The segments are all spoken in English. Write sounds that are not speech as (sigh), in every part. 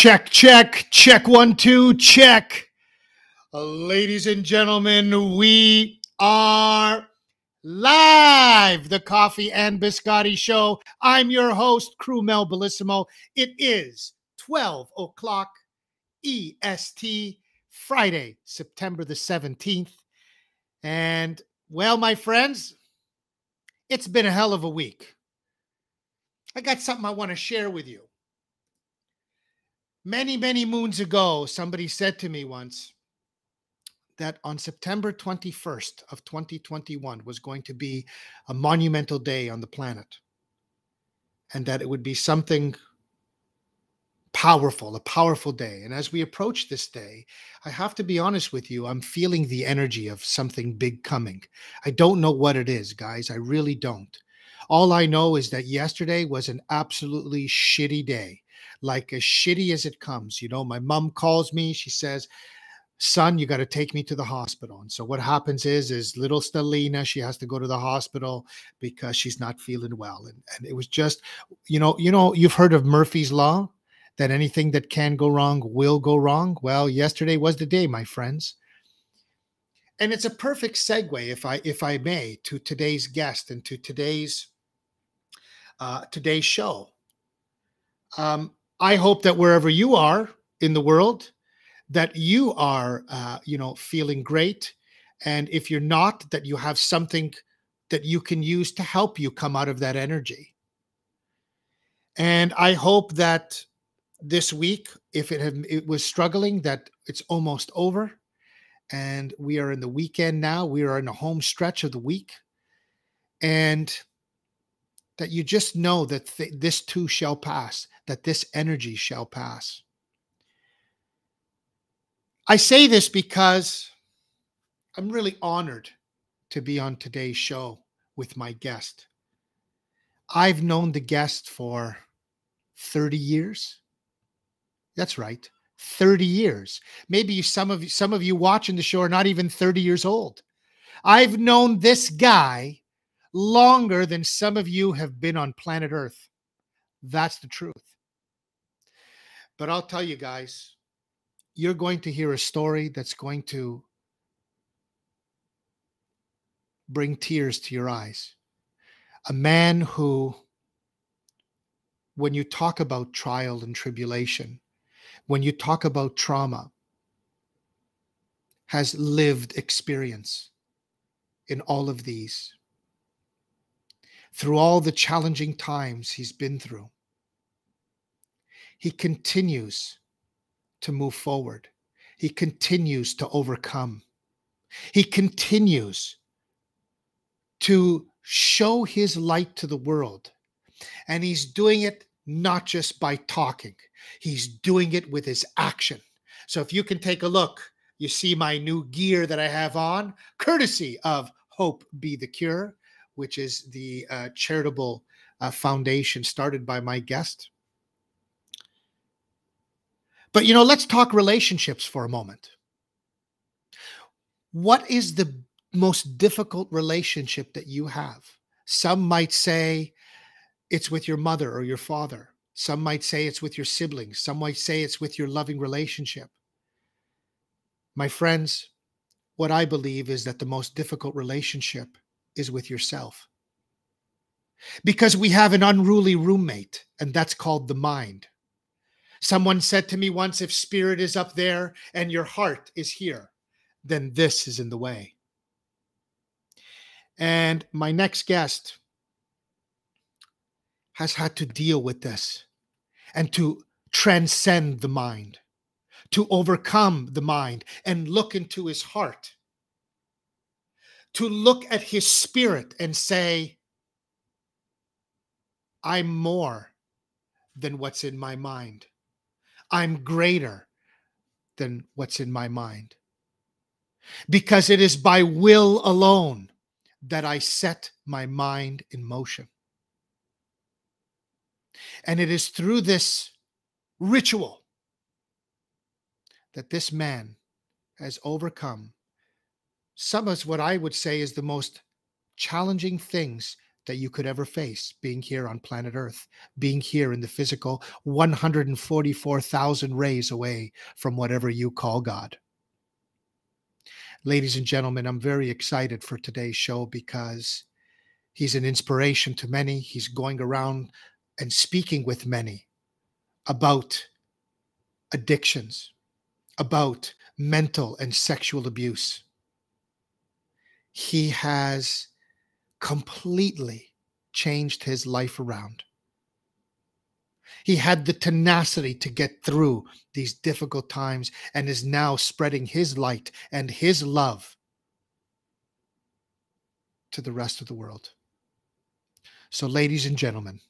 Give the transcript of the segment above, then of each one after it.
Check, check, check one, two, check. Ladies and gentlemen, we are live. The Coffee and Biscotti Show. I'm your host, Crew Mel Bellissimo. It is 12 o'clock EST, Friday, September the 17th. And, well, my friends, it's been a hell of a week. I got something I want to share with you. Many, many moons ago, somebody said to me once that on September 21st of 2021 was going to be a monumental day on the planet and that it would be something powerful, a powerful day. And as we approach this day, I have to be honest with you, I'm feeling the energy of something big coming. I don't know what it is, guys. I really don't. All I know is that yesterday was an absolutely shitty day, like as shitty as it comes. You know, my mom calls me, she says, son you got to take me to the hospital and so what happens is is little stelina she has to go to the hospital because she's not feeling well and, and it was just you know you know you've heard of murphy's law that anything that can go wrong will go wrong well yesterday was the day my friends and it's a perfect segue if i if i may to today's guest and to today's uh, today's show. Um, I hope that wherever you are in the world, that you are, uh, you know, feeling great, and if you're not, that you have something that you can use to help you come out of that energy. And I hope that this week, if it had, it was struggling, that it's almost over, and we are in the weekend now. We are in the home stretch of the week, and that you just know that th- this too shall pass, that this energy shall pass. I say this because I'm really honored to be on today's show with my guest. I've known the guest for 30 years. That's right. 30 years. Maybe some of you, some of you watching the show are not even 30 years old. I've known this guy longer than some of you have been on planet Earth. That's the truth. But I'll tell you guys, you're going to hear a story that's going to bring tears to your eyes. A man who, when you talk about trial and tribulation, when you talk about trauma, has lived experience in all of these through all the challenging times he's been through. He continues to move forward. He continues to overcome. He continues to show his light to the world. And he's doing it not just by talking, he's doing it with his action. So if you can take a look, you see my new gear that I have on, courtesy of Hope Be the Cure which is the uh, charitable uh, foundation started by my guest. But, you know, let's talk relationships for a moment. What is the most difficult relationship that you have? Some might say it's with your mother or your father. Some might say it's with your siblings. Some might say it's with your loving relationship. My friends, what I believe is that the most difficult relationship is with yourself. Because we have an unruly roommate, and that's called the mind. Someone said to me once if spirit is up there and your heart is here, then this is in the way. And my next guest has had to deal with this and to transcend the mind, to overcome the mind and look into his heart to look at his spirit and say, I'm more than what's in my mind. I'm greater than what's in my mind. Because it is by will alone that I set my mind in motion. And it is through this ritual that this man has overcome some of what I would say is the most challenging things that you could ever face being here on planet Earth, being here in the physical 144,000 rays away from whatever you call God. Ladies and gentlemen, I'm very excited for today's show because he's an inspiration to many. He's going around and speaking with many about addictions, about mental and sexual abuse. He has completely changed his life around. He had the tenacity to get through these difficult times and is now spreading his light and his love to the rest of the world. So, ladies and gentlemen,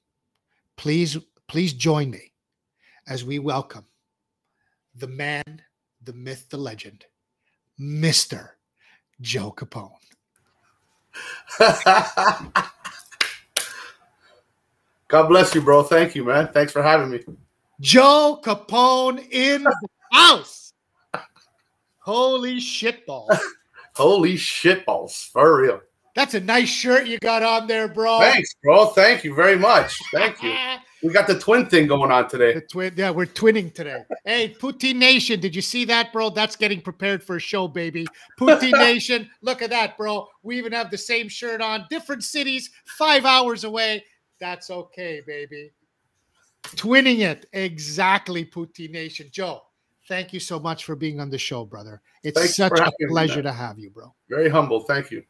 please, please join me as we welcome the man, the myth, the legend, Mr. Joe Capone. (laughs) God bless you, bro. Thank you, man. Thanks for having me. Joe Capone in the house. Holy shitballs. (laughs) Holy shitballs. For real. That's a nice shirt you got on there, bro. Thanks, bro. Thank you very much. Thank you. (laughs) We got the twin thing going on today. The twin, yeah, we're twinning today. hey, Poutine Nation, did you see that, bro? That's getting prepared for a show, baby. Poutine (laughs) Nation, look at that, bro. We even have the same shirt on, different cities, five hours away. That's okay, baby. Twinning it exactly, Poutine Nation. Joe, thank you so much for being on the show, brother. It's Thanks such a pleasure to have you, bro. Very humble. Thank you.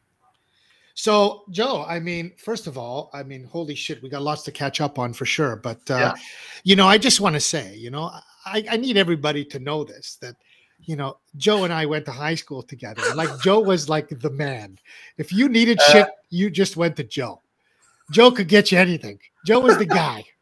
So, Joe, I mean, first of all, I mean, holy shit, we got lots to catch up on for sure. But, uh, Yeah. you know, I just want to say, you know, I, I need everybody to know this that, you know, Joe and I went to high school together. Like, Joe was like the man. If you needed Uh, shit, you just went to Joe. Joe could get you anything. Joe was the guy. (laughs)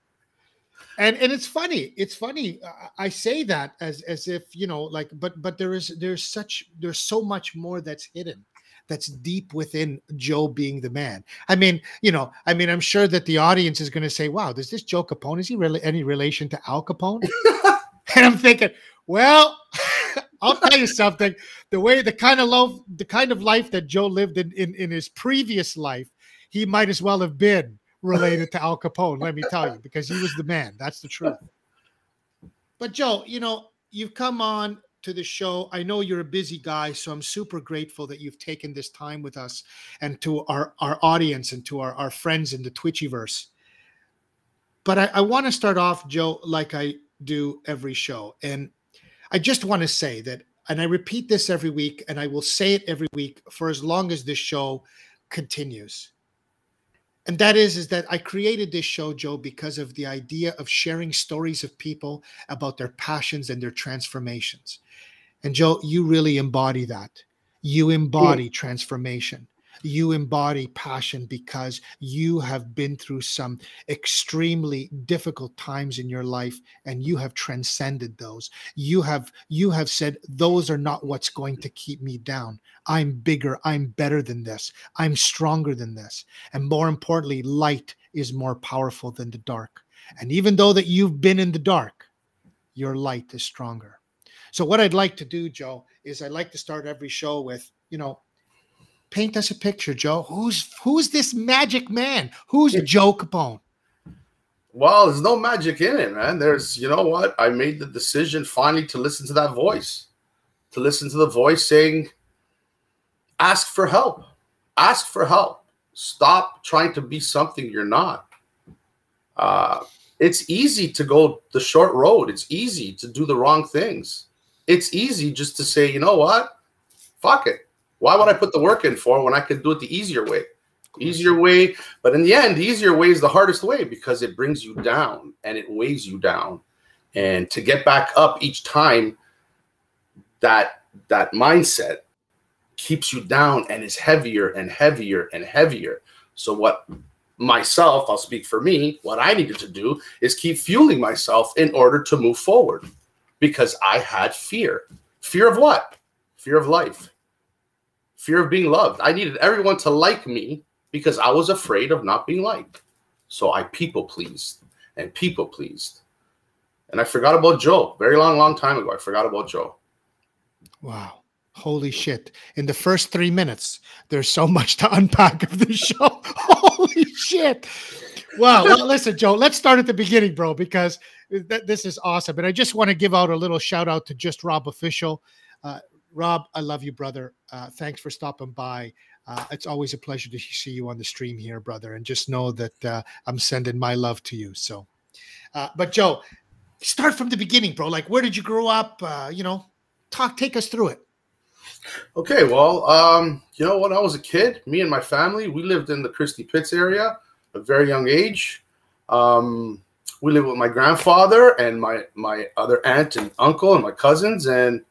And, and it's funny. It's funny. I- I say that as as if you know, like, but but there is there's such there's so much more that's hidden that's deep within Joe being the man. I mean, you know, I mean, I'm sure that the audience is going to say, "Wow, does this Joe Capone is he really any relation to Al Capone?" (laughs) and I'm thinking, well, (laughs) I'll tell you something. The way the kind of love, the kind of life that Joe lived in in, in his previous life, he might as well have been related to Al Capone. Let me tell you, because he was the man. That's the truth. But Joe, you know, you've come on to the show. I know you're a busy guy, so I'm super grateful that you've taken this time with us and to our, our audience and to our, our friends in the Twitchiverse. But I, I want to start off, Joe, like I do every show. And I just want to say that, and I repeat this every week, and I will say it every week for as long as this show continues. And that is, is that I created this show, Joe, because of the idea of sharing stories of people about their passions and their transformations. And Joe, you really embody that. You embody transformation. You embody passion because you have been through some extremely difficult times in your life and you have transcended those. You have you have said those are not what's going to keep me down. I'm bigger, I'm better than this. I'm stronger than this. And more importantly, light is more powerful than the dark. And even though that you've been in the dark, your light is stronger. So what I'd like to do, Joe, is I'd like to start every show with, you know, paint us a picture, Joe. Who's who's this magic man? Who's Joe Capone? Well, there's no magic in it, man. There's, you know what? I made the decision finally to listen to that voice, to listen to the voice saying, ask for help. Ask for help. Stop trying to be something you're not. Uh, it's easy to go the short road. It's easy to do the wrong things. It's easy just to say, you know what? Fuck it. Why would I put the work in for when I could do it the easier way? Easier way, but in the end, the easier way is the hardest way because it brings you down and it weighs you down. And to get back up each time, that that mindset keeps you down and is heavier and heavier and heavier. So what myself, I'll speak for me, what I needed to do is keep fueling myself in order to move forward because I had fear. Fear of what? Fear of life. Fear of being loved. I needed everyone to like me because I was afraid of not being liked. So I people pleased and people pleased. And I forgot about Joe. Very long, long time ago. I forgot about Joe. Wow. Holy shit. In the first three minutes, there's so much to unpack of the (laughs) show. Holy shit. Wow. Well, listen, Joe, let's start at the beginning, bro, because th- this is awesome. And I just want to give out a little shout out to Just Rob Official. Uh, Rob, I love you, brother. Uh, thanks for stopping by. Uh, it's always a pleasure to see you on the stream here, brother. And just know that uh, I'm sending my love to you. So, uh, but Joe, start from the beginning, bro. Like, where did you grow up? Uh, you know, talk, take us through it. Okay, well, um, you know, when I was a kid, me and my family, we lived in the Christie Pitts area, a very young age. Um, we lived with my grandfather and my my other aunt and uncle and my cousins, and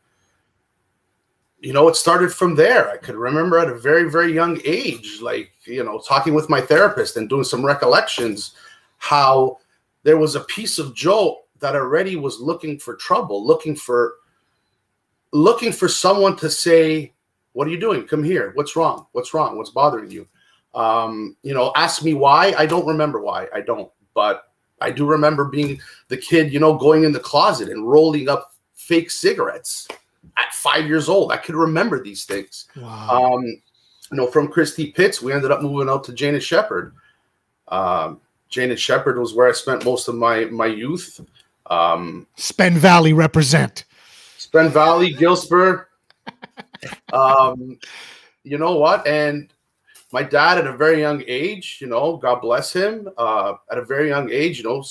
you know, it started from there. I could remember at a very very young age, like you know, talking with my therapist and doing some recollections, how there was a piece of Joe that already was looking for trouble, looking for looking for someone to say, "What are you doing? Come here. What's wrong? What's wrong? What's bothering you?" Um, you know, ask me why. I don't remember why. I don't, but I do remember being the kid, you know, going in the closet and rolling up fake cigarettes at five years old. I could remember these things. Wow. Um, you know, from Christie Pitts, we ended up moving out to Jane and Sheppard. Um, Jane and Sheppard was where I spent most of my my youth. Um, Spenvalley represent. Spenvalley, Gilsburg. (laughs) um, you know what? And my dad, at a very young age, you know, God bless him, uh, at a very young age, you know,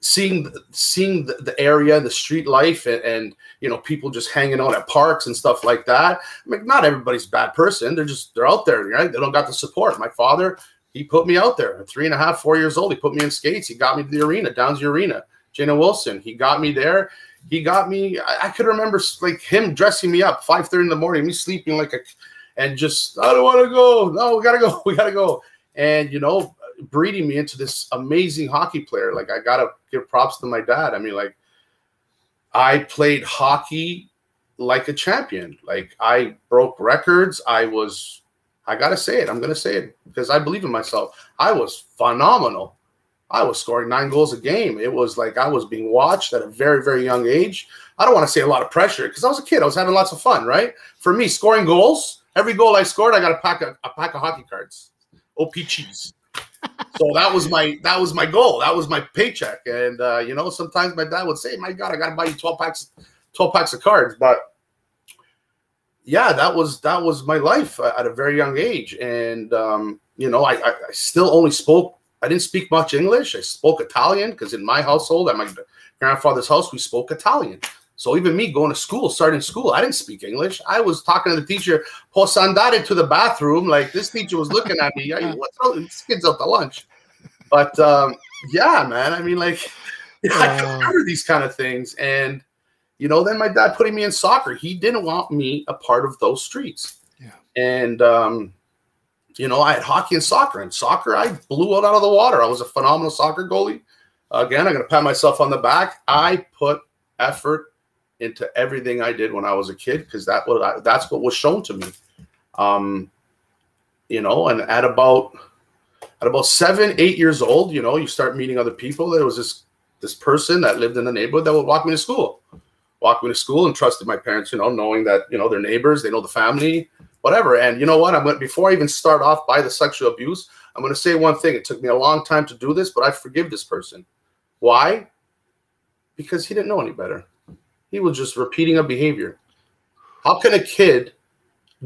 seeing seeing the, the area, the street life, and, and, you know, people just hanging out at parks and stuff like that. I mean, not everybody's bad person. They're just they're out there, right? They don't got the support. My father, he put me out there. At three and a half, four years old, he put me in skates. He got me to the arena, Downs Arena. Jana Wilson, he got me there he got me. I, I could remember like him dressing me up five thirty in the morning, me sleeping like a, and just I don't want to go. No, we gotta go. (laughs) We gotta go. And you know, breeding me into this amazing hockey player. Like I gotta give props to my dad. I mean, like I played hockey like a champion. Like I broke records. I was. I gotta say it. I'm gonna say it because I believe in myself. I was phenomenal. I was scoring nine goals a game. It was like I was being watched at a very, very young age. I don't want to say a lot of pressure because I was a kid. I was having lots of fun, right? For me, scoring goals, every goal I scored, I got a pack of a pack of hockey cards, O-Pee-Chee. So that was my that was my goal. That was my paycheck. And uh, you know, sometimes my dad would say, "My God, I got to buy you twelve packs, twelve packs of cards." But yeah, that was that was my life at a very young age. And um, you know, I, I still only spoke I didn't speak much English. I spoke Italian because in my household, at my grandfather's house, we spoke Italian. So even me going to school, starting school, I didn't speak English. I was talking to the teacher, posso andare to the bathroom. Like this teacher was looking at me. (laughs) What's wrong? This kid's out to lunch. But um, yeah, man. I mean, like (laughs) I remember these kind of things. And you know, then my dad putting me in soccer. He didn't want me a part of those streets. Yeah. And um, you know, I had hockey and soccer. And soccer, I blew it out of the water. I was a phenomenal soccer goalie. Again, I'm going to pat myself on the back. I put effort into everything I did when I was a kid because that what I, that's what was shown to me. Um, you know, and at about at about seven, eight years old, you know, you start meeting other people. There was this this person that lived in the neighborhood that would walk me to school, walk me to school, and trusted my parents. You know, knowing that you know they're neighbors, they know the family whatever. And you know what? I'm going before I even start off by the sexual abuse, I'm going to say one thing. It took me a long time to do this, but I forgive this person. Why? Because he didn't know any better. He was just repeating a behavior. How can a kid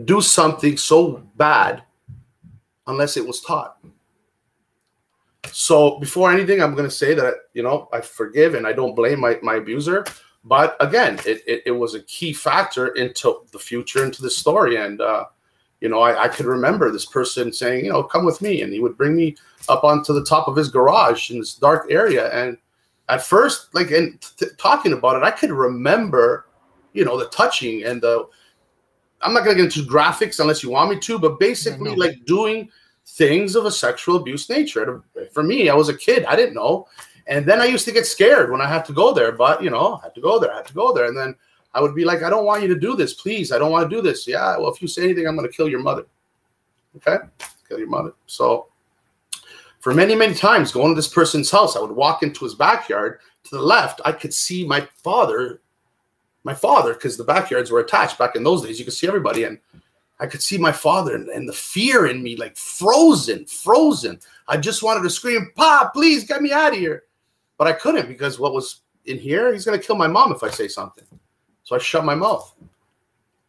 do something so bad unless it was taught? So before anything, I'm going to say that you know I forgive and I don't blame my, my abuser. But again, it, it, it, was a key factor into the future, into the story. And, uh, you know, I, I could remember this person saying, you know, come with me. And he would bring me up onto the top of his garage in this dark area. And at first, like, and t- talking about it, I could remember, you know, the touching and the, I'm not going to get into graphics unless you want me to, but basically, like, doing things of a sexual abuse nature. Uh, for me, I was a kid, I didn't know. And then I used to get scared when I had to go there, but you know, I had to go there, I had to go there. And then I would be like, I don't want you to do this, please. I don't want to do this. Yeah, well, if you say anything, I'm going to kill your mother. Okay, kill your mother. So, for many, many times going to this person's house, I would walk into his backyard. To the left, I could see my father my father, because the backyards were attached back in those days. You could see everybody, and I could see my father and, and the fear in me, like frozen, frozen. I just wanted to scream, "Pop, please get me out of here!" But I couldn't because what was in here, he's gonna kill my mom if I say something. So I shut my mouth.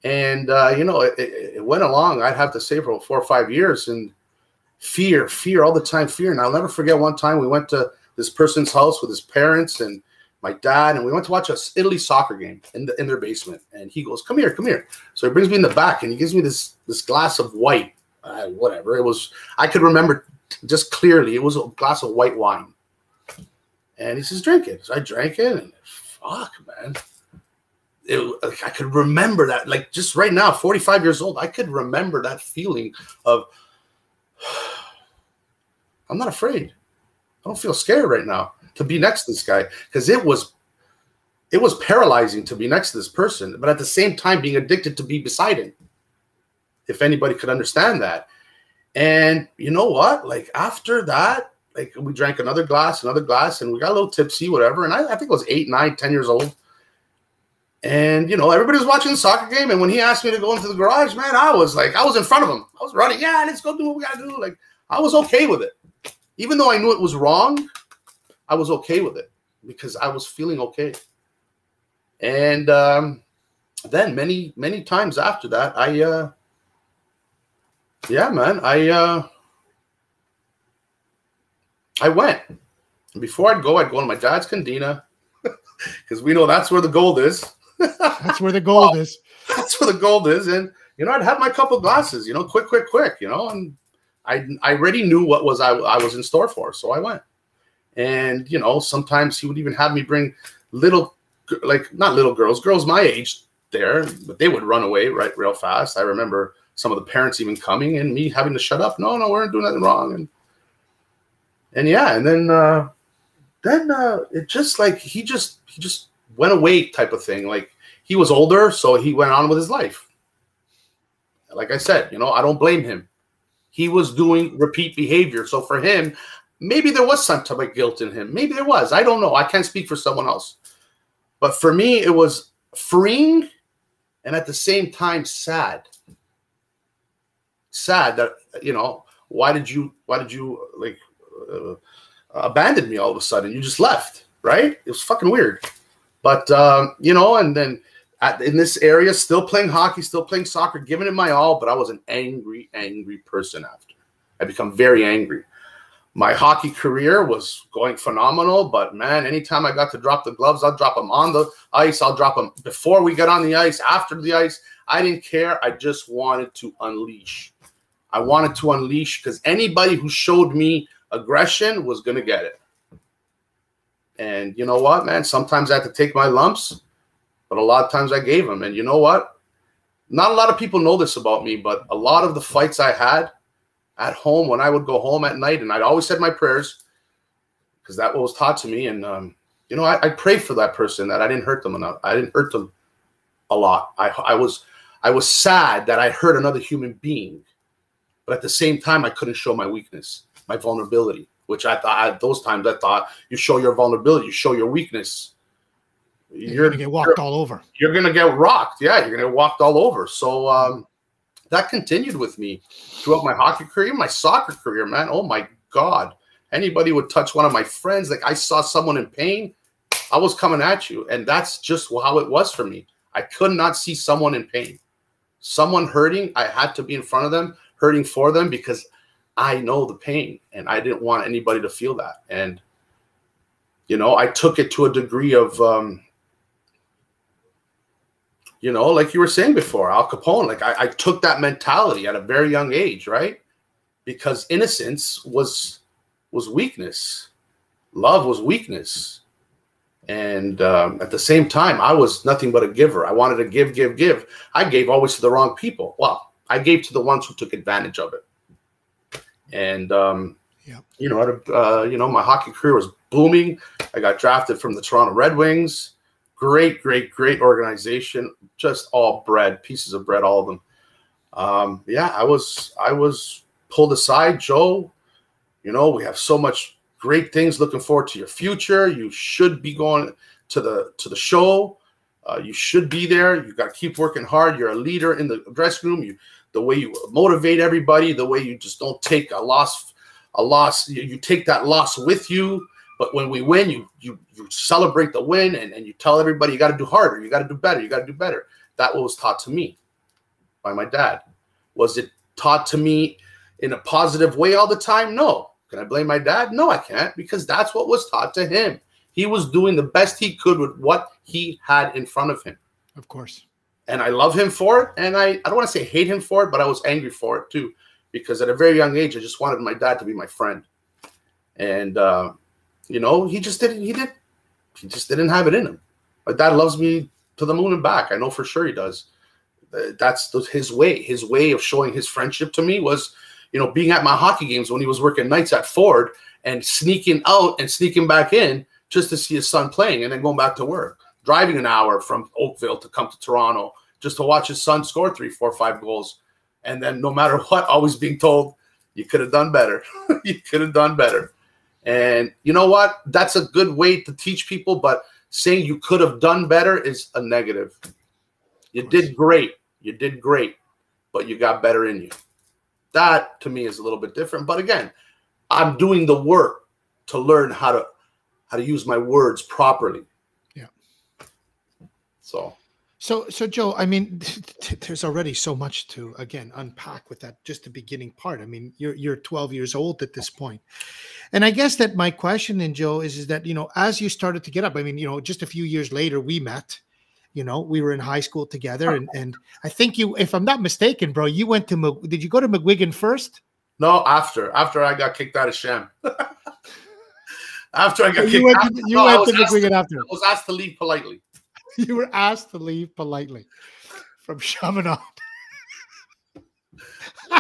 And uh, you know, it, it, went along. I'd have to say for four or five years, and fear, fear all the time, fear. And I'll never forget one time we went to this person's house with his parents and my dad, and we went to watch a Italy soccer game in the in their basement. And he goes, "Come here, come here." So he brings me in the back, and he gives me this this glass of white, uh, whatever it was. I could remember just clearly. It was a glass of white wine. And he says, "Drink it." So I drank it, and fuck, man it, I could remember that, like just right now, 45 years old, I could remember that feeling of I'm not afraid. I don't feel scared right now to be next to this guy because it was it was paralyzing to be next to this person, but at the same time being addicted to be beside him. If anybody could understand that. And you know what? Like after that, like we drank another glass, another glass, and we got a little tipsy, whatever. And I, I think I was eight, nine, ten years old. And you know, everybody was watching the soccer game. And when he asked me to go into the garage, man, I was like, I was in front of him. I was running. Yeah, let's go do what we gotta do. Like, I was okay with it, even though I knew it was wrong. I was okay with it because I was feeling okay. And um, then many, many times after that, I, uh, yeah, man, I, uh, I went. Before I'd go, I'd go to my dad's cantina (laughs) because we know that's where the gold is. That's where the gold (laughs) is. That's where the gold is. And you know, I'd have my couple glasses, you know, quick, quick, quick, you know, and I I already knew what was I, I was in store for. So I went. And you know, sometimes he would even have me bring little like not little girls, girls my age there, but they would run away right real fast. I remember some of the parents even coming and me having to shut up. No, no, we're not doing nothing wrong. And and yeah, and then uh then uh it just like he just he just went away type of thing. Like he was older, so he went on with his life. Like I said, you know, I don't blame him. He was doing repeat behavior. So for him, maybe there was some type of guilt in him. Maybe there was. I don't know. I can't speak for someone else. But for me, it was freeing and at the same time sad. Sad that, you know, why did you, why did you like uh, abandon me all of a sudden? You just left, right? It was fucking weird. But um, you know, and then at, in this area, still playing hockey, still playing soccer, giving it my all. But I was an angry, angry person after. I become very angry. My hockey career was going phenomenal, but man, anytime I got to drop the gloves, I'll drop them on the ice. I'll drop them before we get on the ice, after the ice. I didn't care. I just wanted to unleash. I wanted to unleash because anybody who showed me aggression was going to get it. And you know what, man? Sometimes I had to take my lumps, but a lot of times I gave them. And you know what? Not a lot of people know this about me, but a lot of the fights I had at home when I would go home at night, and I'd always said my prayers because that was taught to me. And um, you know, I, I prayed for that person that I didn't hurt them enough. I didn't hurt them a lot. I, I was I was sad that I hurt another human being, but at the same time, I couldn't show my weakness, my vulnerability which I thought at those times I thought you show your vulnerability, you show your weakness. You're, you're gonna get walked all over. You're gonna get rocked. Yeah, you're gonna get walked all over. So um, that continued with me throughout my hockey career, my soccer career, man. Oh my God. Anybody would touch one of my friends, like I saw someone in pain, I was coming at you. And that's just how it was for me. I could not see someone in pain. Someone hurting, I had to be in front of them, hurting for them because I know the pain and I didn't want anybody to feel that. And, you know, I took it to a degree of, um, you know, like you were saying before, Al Capone, like I, I took that mentality at a very young age, right? Because innocence was was weakness, love was weakness, and um, at the same time, I was nothing but a giver. I wanted to give, give, give. I gave always to the wrong people. Well, I gave to the ones who took advantage of it and um, yeah. you know, uh, you know, my hockey career was booming. I got drafted from the Toronto Red Wings. Great, great, great organization. Just all bread, pieces of bread, all of them. Um, yeah, I was, I was pulled aside, Joe. You know, we have so much great things looking forward to your future. You should be going to the to the show. Uh, you should be there. You got to keep working hard. You're a leader in the dressing room. You, the way you motivate everybody, the way you just don't take a loss, a loss. You, you take that loss with you. But when we win, you you you celebrate the win and, and you tell everybody you got to do harder. You got to do better. You got to do better. That was taught to me by my dad. Was it taught to me in a positive way all the time? No. Can I blame my dad? No, I can't because that's what was taught to him. He was doing the best he could with what he had in front of him. Of course. And I love him for it. And I, I don't want to say hate him for it, but I was angry for it too. Because at a very young age, I just wanted my dad to be my friend. And uh, you know, he just didn't he did he just didn't have it in him. My dad loves me to the moon and back. I know for sure he does. That's his way. His way of showing his friendship to me was, you know, being at my hockey games when he was working nights at Ford and sneaking out and sneaking back in just to see his son playing and then going back to work, driving an hour from Oakville to come to Toronto just to watch his son score three, four, five goals. And then no matter (laughs) what, always being told, you could have done better. (laughs) you could have done better. And you know what? That's a good way to teach people, but saying you could have done better is a negative. You did great. You did great, but you got better in you. That to me is a little bit different. But again, I'm doing the work to learn how to how to use my words properly. Yeah. So so so Joe, I mean (laughs) there's already so much to again unpack with that just the beginning part. I mean, you're you're 12 years old at this. And I guess that my question then Joe is is that, you know, as you started to get up, I mean, you know, just a few years later we met you know we were in high school together and and i think you if i'm not mistaken bro you went to did you go to mcguigan first no after after i got kicked out of shem (laughs) after I got you kicked went out. to, you no, went to McGuigan to- after. I was asked to leave politely. (laughs) You were asked to leave politely from Chaminade. (laughs)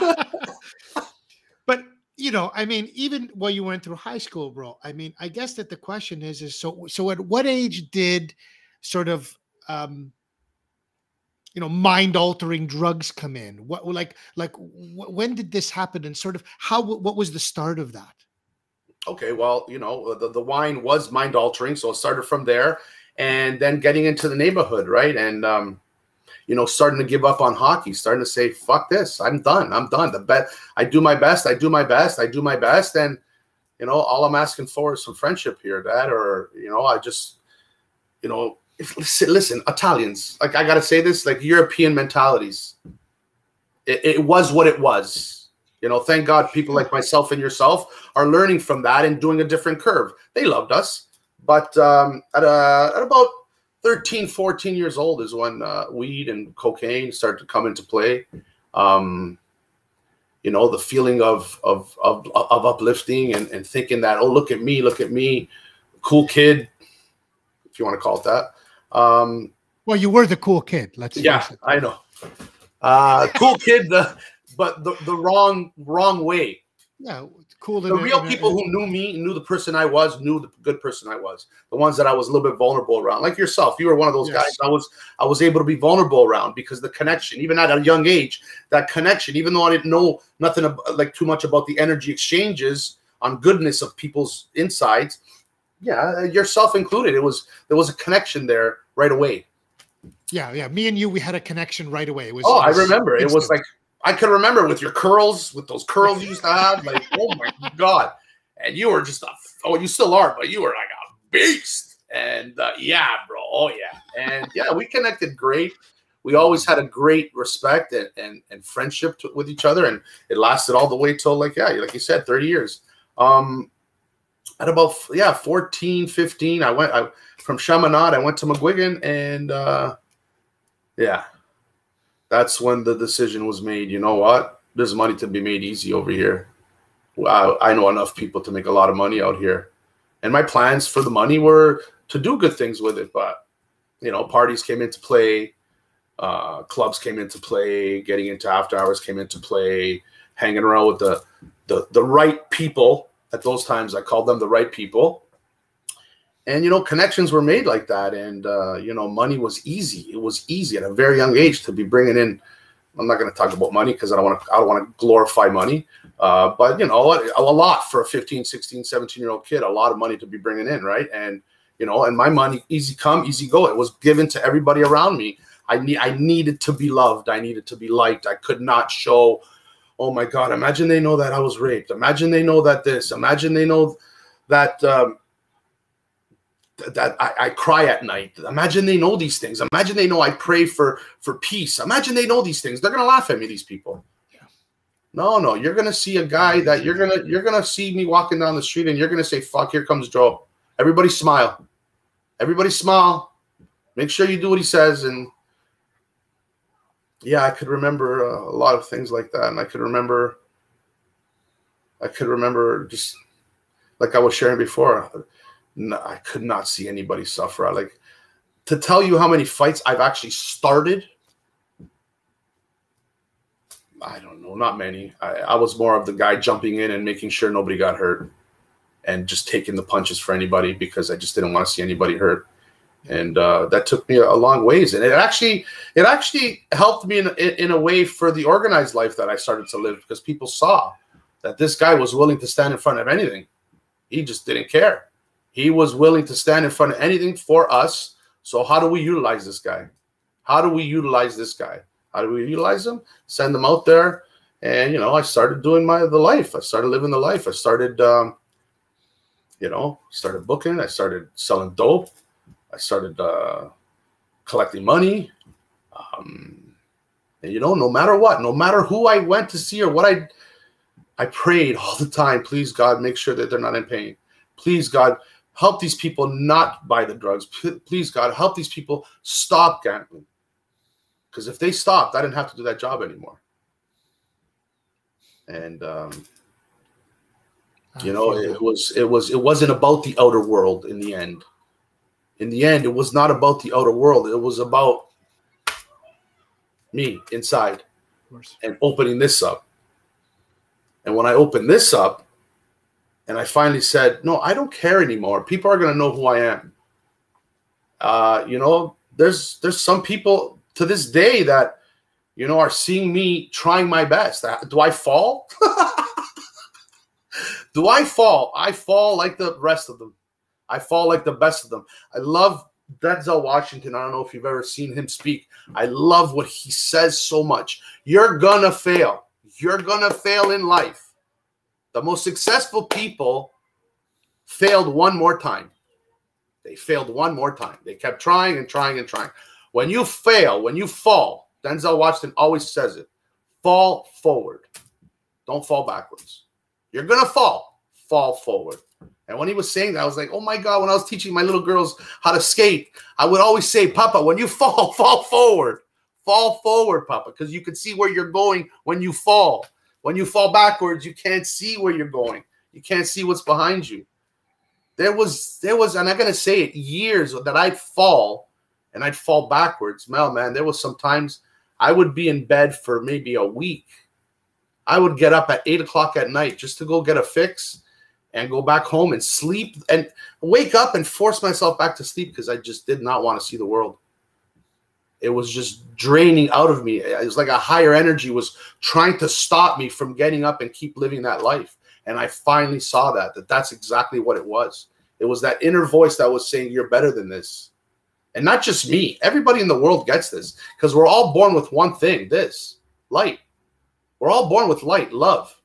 but you know, I mean, even while you went through high school, bro. I mean, I guess that the question is, is so so at what age did sort of um you know mind altering drugs come in what like like wh- when did this happen and sort of how what was the start of that Okay, well, you know, the, the wine was mind altering, so it started from there, and then getting into the neighborhood, right, and um, you know, starting to give up on hockey, starting to say, "Fuck this, I'm done, I'm done." The bet, I do my best, I do my best, I do my best, and you know, all I'm asking for is some friendship here, Dad, or you know, I just, you know, if, listen, listen, Italians, like I gotta say this, like European mentalities, it, it was what it was. You know, thank God people like myself and yourself are learning from that and doing a different curve. They loved us. But um, at, uh, at about 13, 14 years old is when uh, weed and cocaine started to come into play. Um, you know, the feeling of, of, of, of uplifting and, and thinking that, oh, look at me, look at me, cool kid, if you want to call it that. Um, well you were the cool kid let's yeah. I know. Uh, cool kid, the, but the, the wrong wrong way. Yeah cool The real people who knew me, knew the person I was, knew the good person I was. The ones that I was a little bit vulnerable around, like yourself. You were one of those Yes. guys. I was I was able to be vulnerable around because the connection, even at a young age, that connection, even though I didn't know nothing ab- like too much about the energy exchanges on goodness of people's insides, yeah, yourself included, it was there was a connection there right away. Yeah, yeah. Me and you, we had a connection right away. It was. Oh, it I was remember. It was like I could remember with your curls, with those curls you used to have. Like, oh my god! And you were just a oh, you still are, but you were like a beast. And uh, yeah, bro. Oh yeah. And yeah, we connected great. We always had a great respect and and, and friendship to, with each other, and it lasted all the way till like yeah, like you said, thirty years. Um, at about yeah 14 15 i went I, from chaminade i went to mcguigan and uh yeah that's when the decision was made you know what? There's money to be made easy over here. I, I know enough people to make a lot of money out here. And my plans for the money were to do good things with it but you know parties came into play uh clubs came into play getting into after hours came into play hanging around with the the, the right people. At those times i called them the right people and you know connections were made like that and uh, you know money was easy it was easy at a very young age to be bringing in i'm not going to talk about money because i don't want to i don't want to glorify money uh, but you know a, a lot for a 15 16 17 year old kid a lot of money to be bringing in right and you know, and my money easy come, easy go. It was given to everybody around me. I need I needed to be loved. I needed to be liked. I could not show, oh my God, imagine they know that I was raped. Imagine they know that this. Imagine they know that um, that I, I, cry at night. Imagine they know these things. Imagine they know I pray for for peace. Imagine they know these things. They're gonna laugh at me. These people. Yeah. No, no, you're gonna see a guy that you're gonna you're gonna see me walking down the street and you're gonna say, "Fuck, here comes Joe." Everybody smile. Everybody smile. Make sure you do what he says and yeah, I could remember uh, a lot of things like that, and I could remember, I could remember just like I was sharing before. No, I could not see anybody suffer. I like to tell you how many fights I've actually started. I don't know, not many. I, I was more of the guy jumping in and making sure nobody got hurt, and just taking the punches for anybody because I just didn't want to see anybody hurt and uh, that took me a long ways and it actually it actually helped me in, in a way for the organized life that i started to live because people saw that this guy was willing to stand in front of anything he just didn't care he was willing to stand in front of anything for us. So how do we utilize this guy? How do we utilize this guy? How do we utilize him? Send them out there. And you know i started doing my the life. I started living the life. I started um, you know started booking. I started selling dope. I started uh, collecting money. Um, and you know, no matter what, no matter who I went to see or what I, I prayed all the time. Please God, make sure that they're not in pain. Please God, help these people not buy the drugs. Please God, help these people stop gambling. Because if they stopped, I didn't have to do that job anymore. And um, you know, it was it was it wasn't about the outer world in the end in the end, it was not about the outer world. It was about me inside and opening this up. And when I opened this up, and I finally said, "No, I don't care anymore. People are going to know who I am." Uh, you know, there's there's some people to this day that you know are seeing me trying my best. Do I fall? (laughs) Do I fall? I fall like the rest of them. I fall like the best of them. I love Denzel Washington. I don't know if you've ever seen him speak. I love what he says so much. You're gonna fail. You're gonna fail in life. The most successful people failed one more time. They failed one more time. They kept trying and trying and trying. When you fail, when you fall, Denzel Washington always says it fall forward. Don't fall backwards. You're going to fall, fall forward. And when he was saying that, I was like, oh my God, when I was teaching my little girls how to skate, I would always say, Papa, when you (laughs) fall, fall forward. Fall forward, Papa, because you can see where you're going when you fall. When you fall backwards, you can't see where you're going. You can't see what's behind you. There was, there was, and I'm gonna say it, years that I'd fall and I'd fall backwards. Mel, man, there was sometimes I would be in bed for maybe a week. I would get up at eight o'clock at night just to go get a fix and go back home and sleep and wake up and force myself back to sleep because I just did not want to see the world. It was just draining out of me. It was like a higher energy was trying to stop me from getting up and keep living that life. And I finally saw that, that that's exactly what it was. It was that inner voice that was saying, You're better than this. And not just me, everybody in the world gets this because we're all born with one thing this light. We're all born with light, love.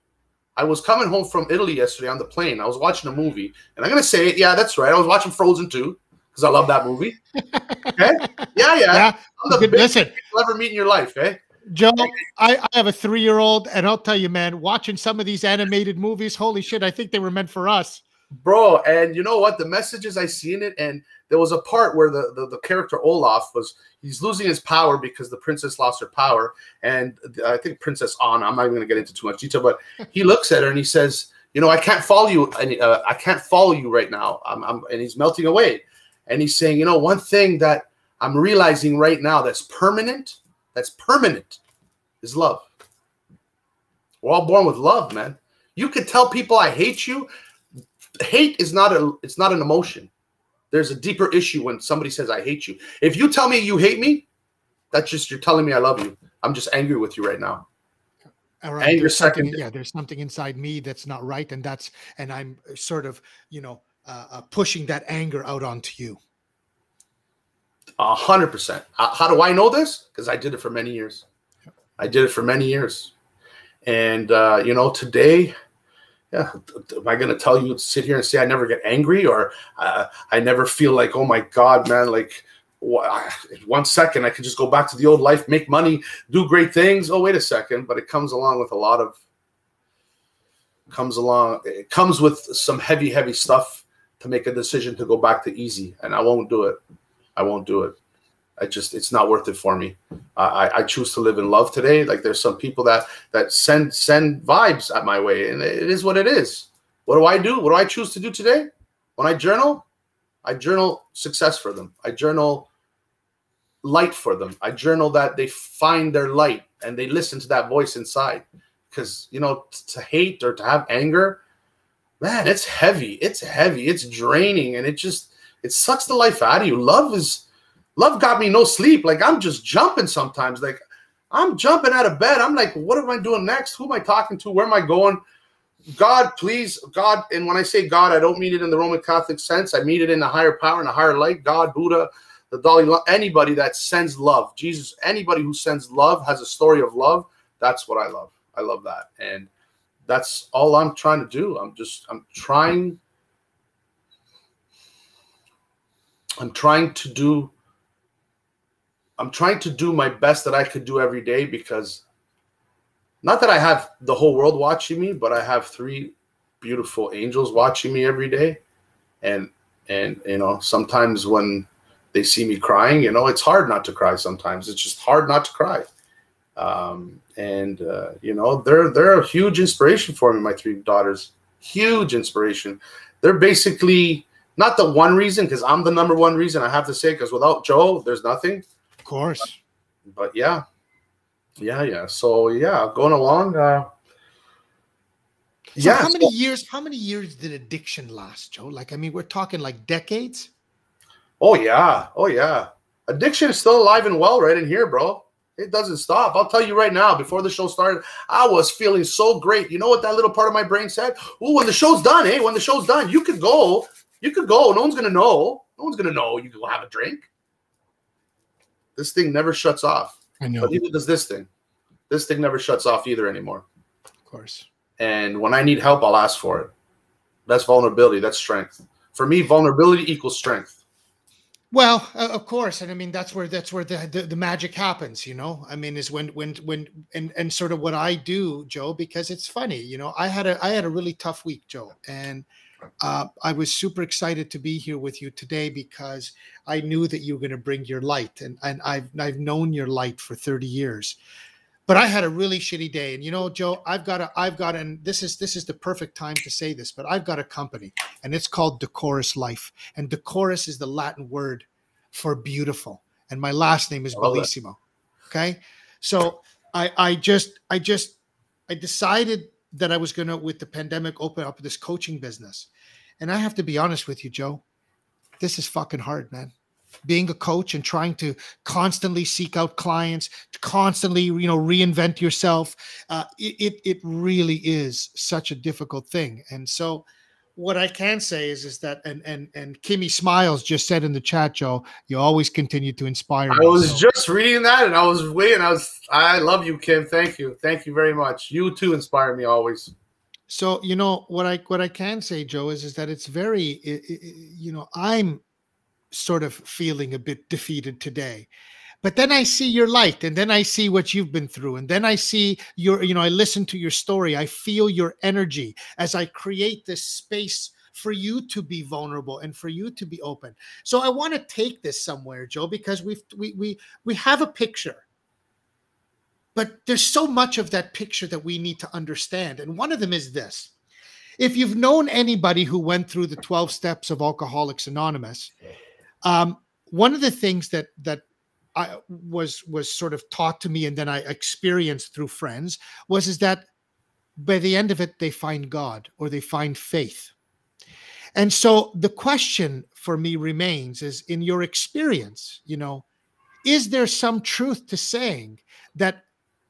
I was coming home from Italy yesterday on the plane. I was watching a movie, and I'm gonna say it. Yeah, that's right. I was watching Frozen 2 because I love that movie. (laughs) Okay? Yeah, yeah. yeah. I'm the Listen, you'll ever meet in your life, eh? Joe, I, I have a three year old, and I'll tell you, man, watching some of these animated movies, holy shit, I think they were meant for us. Bro, and you know what? The messages I see in it, and there was a part where the, the, the character Olaf was he's losing his power because the princess lost her power, and I think Princess Anna. I'm not even going to get into too much detail, but he (laughs) looks at her and he says, "You know, I can't follow you. Uh, I can't follow you right now. I'm, I'm," and he's melting away, and he's saying, "You know, one thing that I'm realizing right now that's permanent, that's permanent, is love. We're all born with love, man. You could tell people I hate you. Hate is not a it's not an emotion there's a deeper issue when somebody says I hate you. If you tell me you hate me, that's just you're telling me I love you. I'm just angry with you right now. All right. Anger second. Yeah, there's something inside me that's not right, and that's and I'm sort of you know uh, uh, pushing that anger out onto you? A hundred percent. How do I know this? Because I did it for many years. I did it for many years, and uh, you know, today, yeah, am I going to tell you sit here and say I never get angry or uh, I never feel like, oh my god, man, like one second I could just go back to the old life, make money, do great things. Oh, wait a second, but it comes along with a lot of comes along. It comes with some heavy, heavy stuff to make a decision to go back to easy, and I won't do it. I won't do it. I just it's not worth it for me. I, I choose to live in love today. Like there's some people that that send send vibes at my way, and it is what it is. What do I do? What do I choose to do today? When I journal, I journal success for them. I journal light for them. I journal that they find their light and they listen to that voice inside. Because you know, to hate or to have anger, man, it's heavy. It's heavy. It's draining, and it just it sucks the life out of you. Love is love got me no sleep. Like I'm just jumping sometimes. Like I'm jumping out of bed. I'm like, what am I doing next? Who am I talking to? Where am I going? God, please, God. And when I say God, I don't mean it in the Roman Catholic sense. I mean it in a higher power and a higher light. God, Buddha, the Dalai anybody that sends love, Jesus, anybody who sends love has a story of love. That's what I love. I love that. And that's all I'm trying to do. I'm just, I'm trying I'm trying to do I'm trying to do my best that I could do every day because not that I have the whole world watching me, but I have three beautiful angels watching me every day. And and you know, sometimes when they see me crying, you know, it's hard not to cry sometimes. It's just hard not to cry. Um, and uh, you know, they're they're a huge inspiration for me, my three daughters. Huge inspiration. They're basically not the one reason, because I'm the number one reason I have to say, because without Joe, there's nothing. Of course. But, but, yeah. Yeah, yeah. So yeah, going along. Uh so yeah. How many so, years, how many years did addiction last, Joe? Like, I mean, we're talking like decades. Oh yeah. Oh yeah. Addiction is still alive and well right in here, bro. It doesn't stop. I'll tell you right now, before the show started, I was feeling so great. You know what that little part of my brain said? Oh, when the show's done, eh? When the show's done, you could go you could go. No one's gonna know. No one's gonna know. You could go have a drink. This thing never shuts off. I know. But neither does this thing. This thing never shuts off either anymore. Of course. And when I need help, I'll ask for it. That's vulnerability. That's strength. For me, vulnerability equals strength. Well, uh, of course, and I mean that's where that's where the, the, the magic happens. You know, I mean, is when when when and and sort of what I do, Joe, because it's funny. You know, I had a I had a really tough week, Joe, and uh, I was super excited to be here with you today because I knew that you were going to bring your light, and and I've I've known your light for 30 years. But I had a really shitty day, and you know, Joe, I've got a, I've got, and this is this is the perfect time to say this, but I've got a company, and it's called Decorus Life, and decorus is the Latin word for beautiful, and my last name is Bellissimo. Okay, so I I just I just I decided that I was going to, with the pandemic, open up this coaching business. And I have to be honest with you, Joe, this is fucking hard, man. Being a coach and trying to constantly seek out clients, to constantly, you know, reinvent yourself, uh, it, it it really is such a difficult thing. And so, what I can say is is that and and and Kimmy Smiles just said in the chat, Joe, you always continue to inspire. I me, was so. just reading that and I was waiting. I was I love you, Kim. Thank you. Thank you very much. You too inspire me always. So you know what I what I can say, Joe, is is that it's very it, it, you know I'm sort of feeling a bit defeated today. But then i see your light and then i see what you've been through and then i see your you know i listen to your story. I feel your energy as i create this space for you to be vulnerable and for you to be open. So i want to take this somewhere joe because we've we we we have a picture. But there's so much of that picture that we need to understand and one of them is this. If you've known anybody who went through the 12 steps of alcoholics anonymous um, one of the things that that I was was sort of taught to me and then I experienced through friends was is that by the end of it they find God or they find faith. And so the question for me remains is in your experience, you know, is there some truth to saying that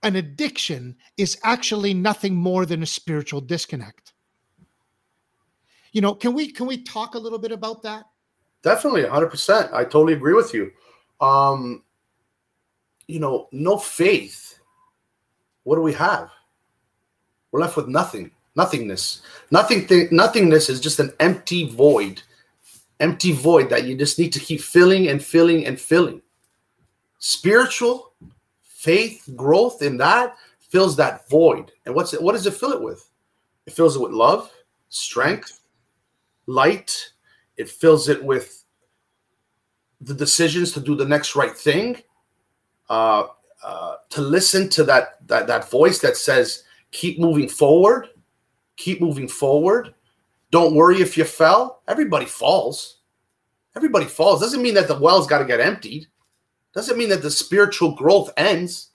an addiction is actually nothing more than a spiritual disconnect? You know, can we can we talk a little bit about that? Definitely, 100%. I totally agree with you. Um, you know, no faith. What do we have? We're left with nothing, nothingness. Nothing. Th- nothingness is just an empty void, empty void that you just need to keep filling and filling and filling. Spiritual faith growth in that fills that void. And what's it? What does it fill it with? It fills it with love, strength, light. It fills it with the decisions to do the next right thing, uh, uh, to listen to that that that voice that says, "Keep moving forward, keep moving forward. Don't worry if you fell. Everybody falls. Everybody falls. Doesn't mean that the well's got to get emptied. Doesn't mean that the spiritual growth ends.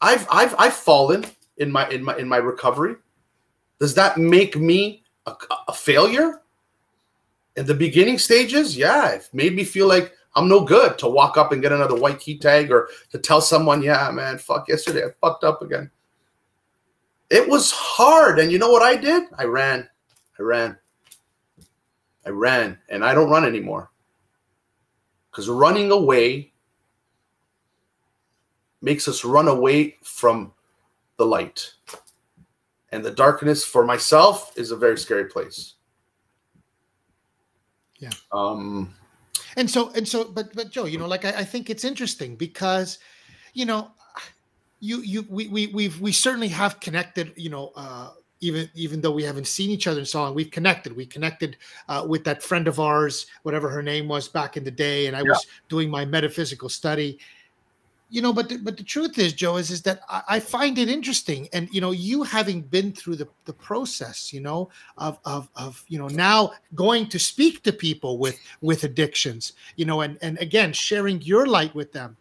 I've I've I've fallen in my in my in my recovery. Does that make me a, a failure? In the beginning stages, yeah, it made me feel like I'm no good to walk up and get another white key tag or to tell someone, yeah, man, fuck yesterday, I fucked up again. It was hard. And you know what I did? I ran. I ran. I ran. And I don't run anymore. Because running away makes us run away from the light. And the darkness for myself is a very scary place. Yeah. Um, and so and so, but but Joe, you know, like I, I think it's interesting because, you know, you you we we we've we certainly have connected, you know, uh even even though we haven't seen each other and so on, we've connected. We connected uh, with that friend of ours, whatever her name was back in the day, and I yeah. was doing my metaphysical study, you know but the, but the truth is joe is is that I, I, find it interesting. And you know you having been through the, the process you know of, of of you know now going to speak to people with with addictions you know and and again sharing your light with them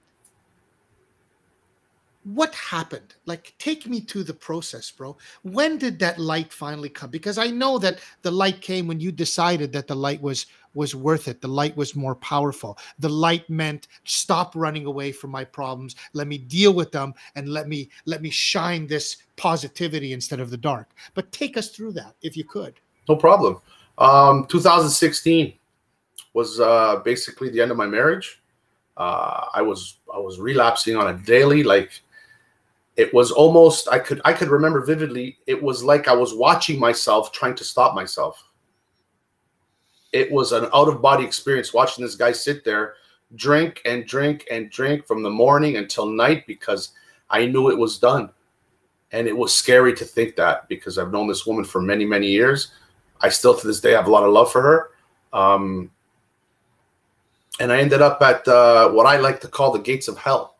what happened? Like take me to the process bro. When did that light finally come? Because i know that the light came when you decided that the light was was worth it. The light was more powerful. The light meant stop running away from my problems. Let me deal with them and let me let me shine this positivity instead of the dark. But take us through that if you could. No problem. Um 2016 was uh basically the end of my marriage. Uh i was i was relapsing on a daily like it was almost i could i could remember vividly it was like i was watching myself trying to stop myself. It was an out of body experience watching this guy sit there drink and drink and drink from the morning until night because i knew it was done. And it was scary to think that because i've known this woman for many many years. I still to this day have a lot of love for her. Um, and i ended up at uh, what i like to call the gates of hell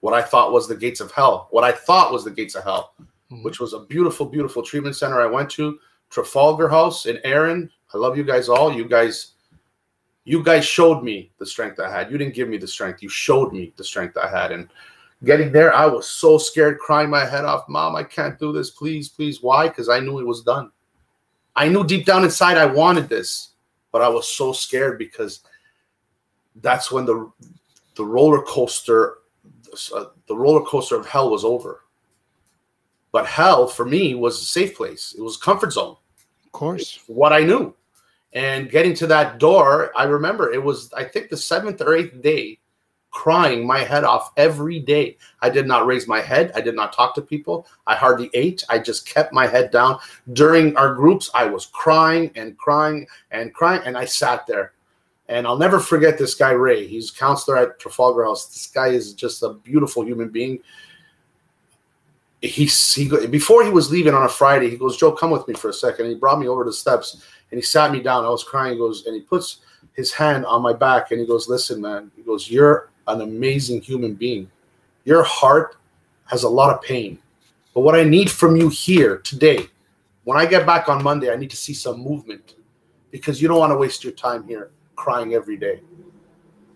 what I thought was the gates of hell, what I thought was the gates of hell, mm-hmm. which was a beautiful, beautiful treatment center I went to, Trafalgar House in Erin. I love you guys all. You guys, you guys showed me the strength I had. You didn't give me the strength. You showed me the strength I had. And getting there, I was so scared, crying my head off. Mom, I can't do this. Please, please. Why? Because I knew it was done. I knew deep down inside I wanted this, but I was so scared because that's when the the roller coaster uh, the roller coaster of hell was over. But hell for me was a safe place. It was comfort zone. Of course. What I knew. And getting to that door, I remember it was, I think, the seventh or eighth day, crying my head off every day. I did not raise my head. I did not talk to people. I hardly ate. I just kept my head down. During our groups, I was crying and crying and crying. And I sat there and I'll never forget this guy, Ray. He's counselor at Trafalgar House. This guy is just a beautiful human being. He, he before he was leaving on a Friday, he goes, Joe, come with me for a second. And he brought me over the steps and he sat me down. I was crying. He goes, and he puts his hand on my back and he goes, Listen, man. He goes, You're an amazing human being. Your heart has a lot of pain. But what I need from you here today, when I get back on Monday, I need to see some movement because you don't want to waste your time here crying every day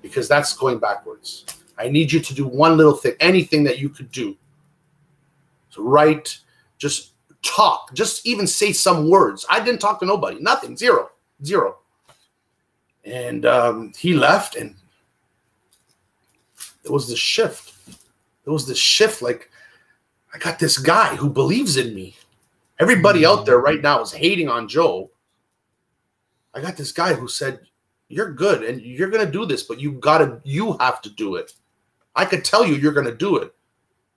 because that's going backwards. I need you to do one little thing, anything that you could do. So write, just talk, just even say some words. I didn't talk to nobody, nothing, zero, zero. And um, he left, and it was the shift. It was the shift. Like, I got this guy who believes in me. Everybody out there right now is hating on Joe. I got this guy who said, You're good and you're gonna do this, but you gotta you have to do it. I could tell you you're gonna do it,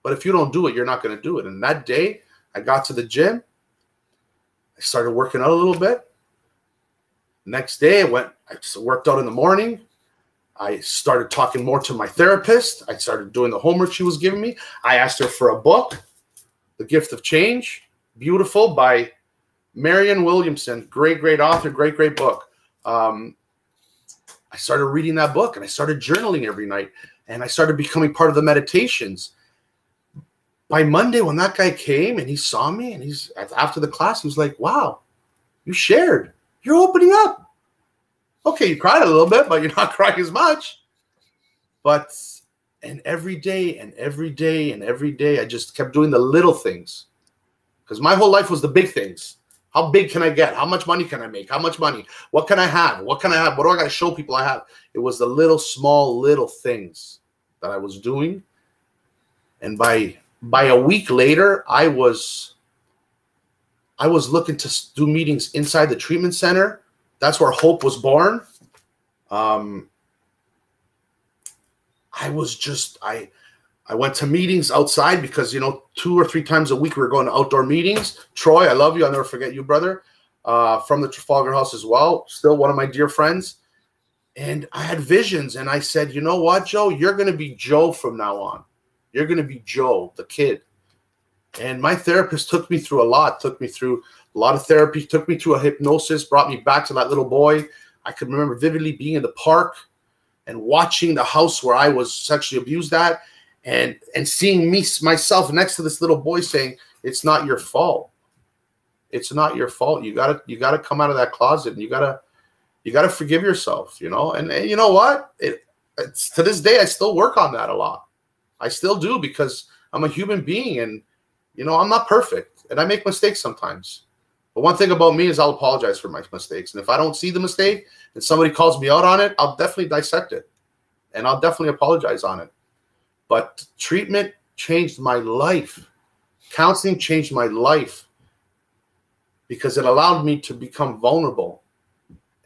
but if you don't do it, you're not gonna do it. And that day I got to the gym, I started working out a little bit. Next day I went, I worked out in the morning. I started talking more to my therapist. I started doing the homework she was giving me. I asked her for a book, The Gift of Change, beautiful by Marianne Williamson. Great, great author, great, great book. Um, I started reading that book and I started journaling every night and I started becoming part of the meditations. By Monday, when that guy came and he saw me and he's after the class, he was like, Wow, you shared, you're opening up okay, you cried a little bit, but you're not (laughs) crying as much. But and every day and every day and every day, I just kept doing the little things because my whole life was the big things. How big can I get? How much money can I make? How much money? What can I have? What can I have? What do I got to show people I have? It was the little, small, little things that I was doing. And by by a week later, I was I was looking to do meetings inside the treatment center that's where hope was born. Um, I was just I I went to meetings outside because you know two or three times a week we were going to outdoor meetings. Troy, I love you. I'll never forget you, brother, uh, from the Trafalgar House as well. Still one of my dear friends. And I had visions, and I said, you know what, Joe, you're going to be Joe from now on. You're going to be Joe, the kid. And my therapist took me through a lot. Took me through a lot of therapy took me to a hypnosis, brought me back to that little boy. I can remember vividly being in the park and watching the house where I was sexually abused at and and seeing me myself next to this little boy saying, It's not your fault. It's not your fault. You gotta you gotta come out of that closet and you gotta you gotta forgive yourself, you know. And, and you know what? It, it's to this day I still work on that a lot. I still do because I'm a human being and you know I'm not perfect and I make mistakes sometimes. But one thing about me is I'll apologize for my mistakes. And if I don't see the mistake and somebody calls me out on it, I'll definitely dissect it and I'll definitely apologize on it. But treatment changed my life. Counseling changed my life because it allowed me to become vulnerable.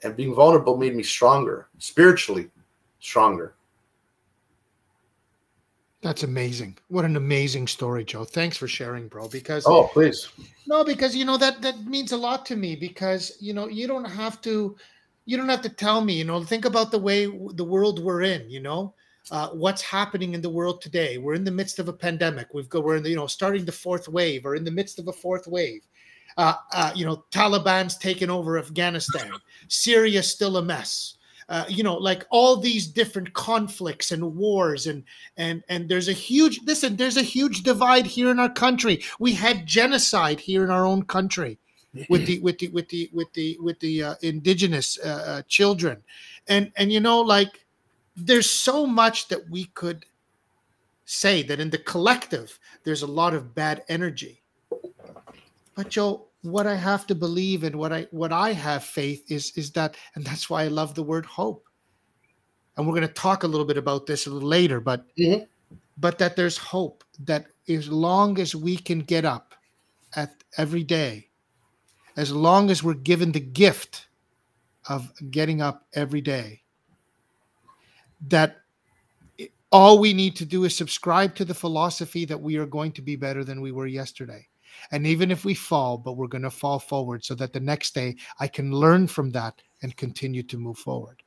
And being vulnerable made me stronger, spiritually stronger. That's amazing. What an amazing story, Joe. Thanks for sharing, bro. Because oh, please. No, because you know that that means a lot to me. Because you know you don't have to, you don't have to tell me. You know, think about the way the world we're in. You know, uh, what's happening in the world today. We're in the midst of a pandemic. We've got we're in the you know starting the fourth wave or in the midst of a fourth wave. Uh, uh, you know, Taliban's taken over Afghanistan. (laughs) Syria's still a mess. Uh, you know like all these different conflicts and wars and and and there's a huge listen there's a huge divide here in our country we had genocide here in our own country with the with the with the with the with the uh, indigenous uh, uh, children and and you know like there's so much that we could say that in the collective there's a lot of bad energy but joe what I have to believe and what I what I have faith is is that and that's why I love the word hope. And we're going to talk a little bit about this a little later, but mm-hmm. but that there's hope that as long as we can get up at every day, as long as we're given the gift of getting up every day, that all we need to do is subscribe to the philosophy that we are going to be better than we were yesterday and even if we fall, but we're going to fall forward so that the next day I can learn from that and continue to move forward.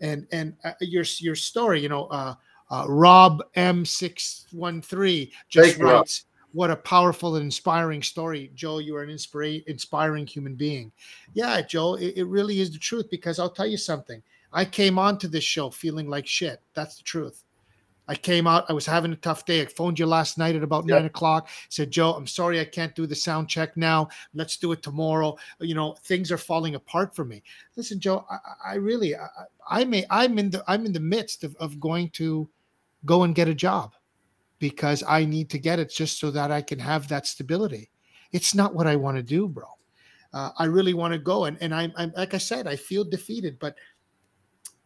And and uh, your your story, you know, uh, uh, Rob M613 just Thank writes, you, What a powerful and inspiring story. Joe, you are an inspira- inspiring human being. Yeah, Joe, it, it really is the truth because I'll tell you something. I came onto this show feeling like shit. That's the truth. I came out. I was having a tough day. I phoned you last night at about yep. nine o'clock. Said, Joe, I'm sorry I can't do the sound check now. Let's do it tomorrow. You know, things are falling apart for me. Listen, Joe, I, I really, I, I, may, I'm in the, I'm in the midst of, of going to go and get a job because I need to get it just so that I can have that stability. It's not what I want to do, bro. Uh, I really want to go, and and I'm, I'm like I said, I feel defeated, but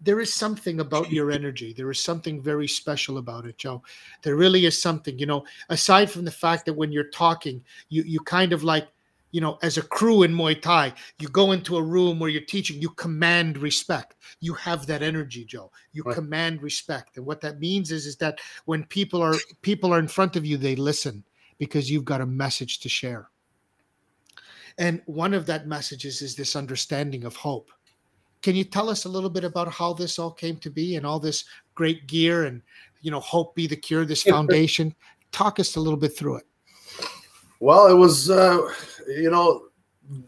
there is something about your energy. There is something very special about it, Joe. There really is something, you know, aside from the fact that when you're talking, you you kind of like you know, as a Kru in Muay Thai, you go into a room where you're teaching, you command respect. You have that energy, Joe. You right. command respect. And what that means is, is that when people are people are in front of you, they listen because you've got a message to share. And one of that messages is this understanding of hope. Can you tell us a little bit about how this all came to be and all this great gear and you know, hope be the cure, this foundation? Talk us a little bit through it. Well, it was, uh, you know,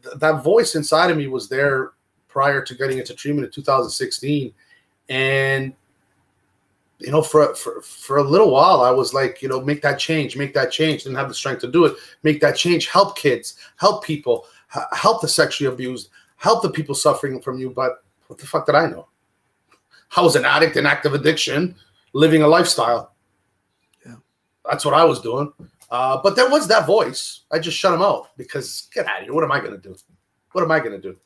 th- that voice inside of me was there prior to getting into treatment in 2016, and you know, for for for a little while, I was like, you know, make that change, make that change. Didn't have the strength to do it. Make that change. Help kids, help people, help the sexually abused, help the people suffering from you. But what the fuck did I know? I was an addict in active addiction, living a lifestyle. Yeah, that's what I was doing. Uh, but there was that voice. I just shut him out because get out of here. What am I going to do? What am I going to do?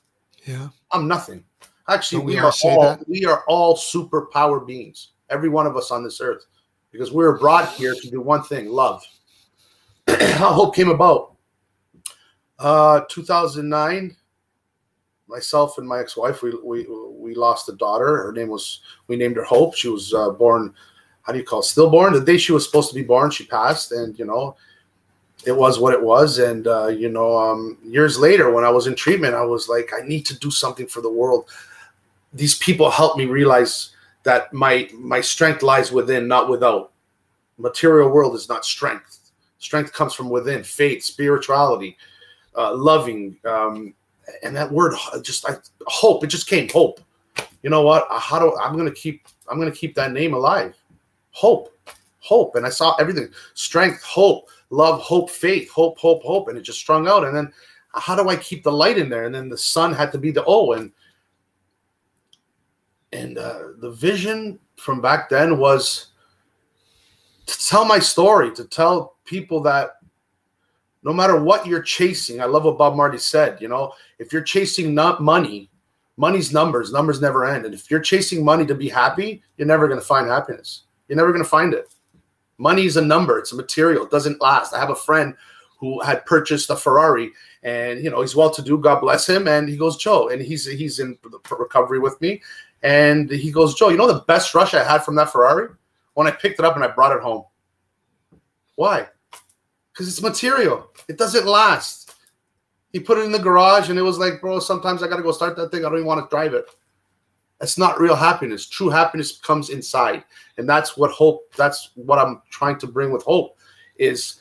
Yeah, I'm nothing. Actually, we, we are all that? we are all super power beings. Every one of us on this earth, because we were brought here to do one thing: love. (clears throat) How hope came about. Uh, 2009. Myself and my ex-wife, we we we lost a daughter. Her name was we named her Hope. She was uh, born how do you call it, stillborn? The day she was supposed to be born, she passed, and you know, it was what it was. And uh, you know, um, years later, when I was in treatment, I was like, I need to do something for the world. These people helped me realize that my my strength lies within, not without. Material world is not strength. Strength comes from within. Faith, spirituality, uh, loving, um, and that word just I, hope. It just came hope. You know what? How do I'm gonna keep I'm gonna keep that name alive hope, hope. And I saw everything strength, hope, love, hope, faith, hope, hope, hope. And it just strung out. And then how do I keep the light in there? And then the sun had to be the O. And and uh, the vision from back then was to tell my story, to tell people that no matter what you're chasing, I love what Bob Marley said. You know, if you're chasing not money, money's numbers, numbers never end. And if you're chasing money to be happy, you're never going to find happiness. You're never going to find it. Money is a number, it's a material, it doesn't last. I have a friend who had purchased a Ferrari and you know he's well to do god bless him and he goes joe and he's he's in recovery with me and he goes joe you know the best rush i had from that ferrari when i picked it up and i brought it home why because it's material it doesn't last he put it in the garage and it was like bro sometimes i gotta go start that thing i don't even want to drive it that's not real happiness. True happiness comes inside. And that's what hope, that's what I'm trying to bring with hope is,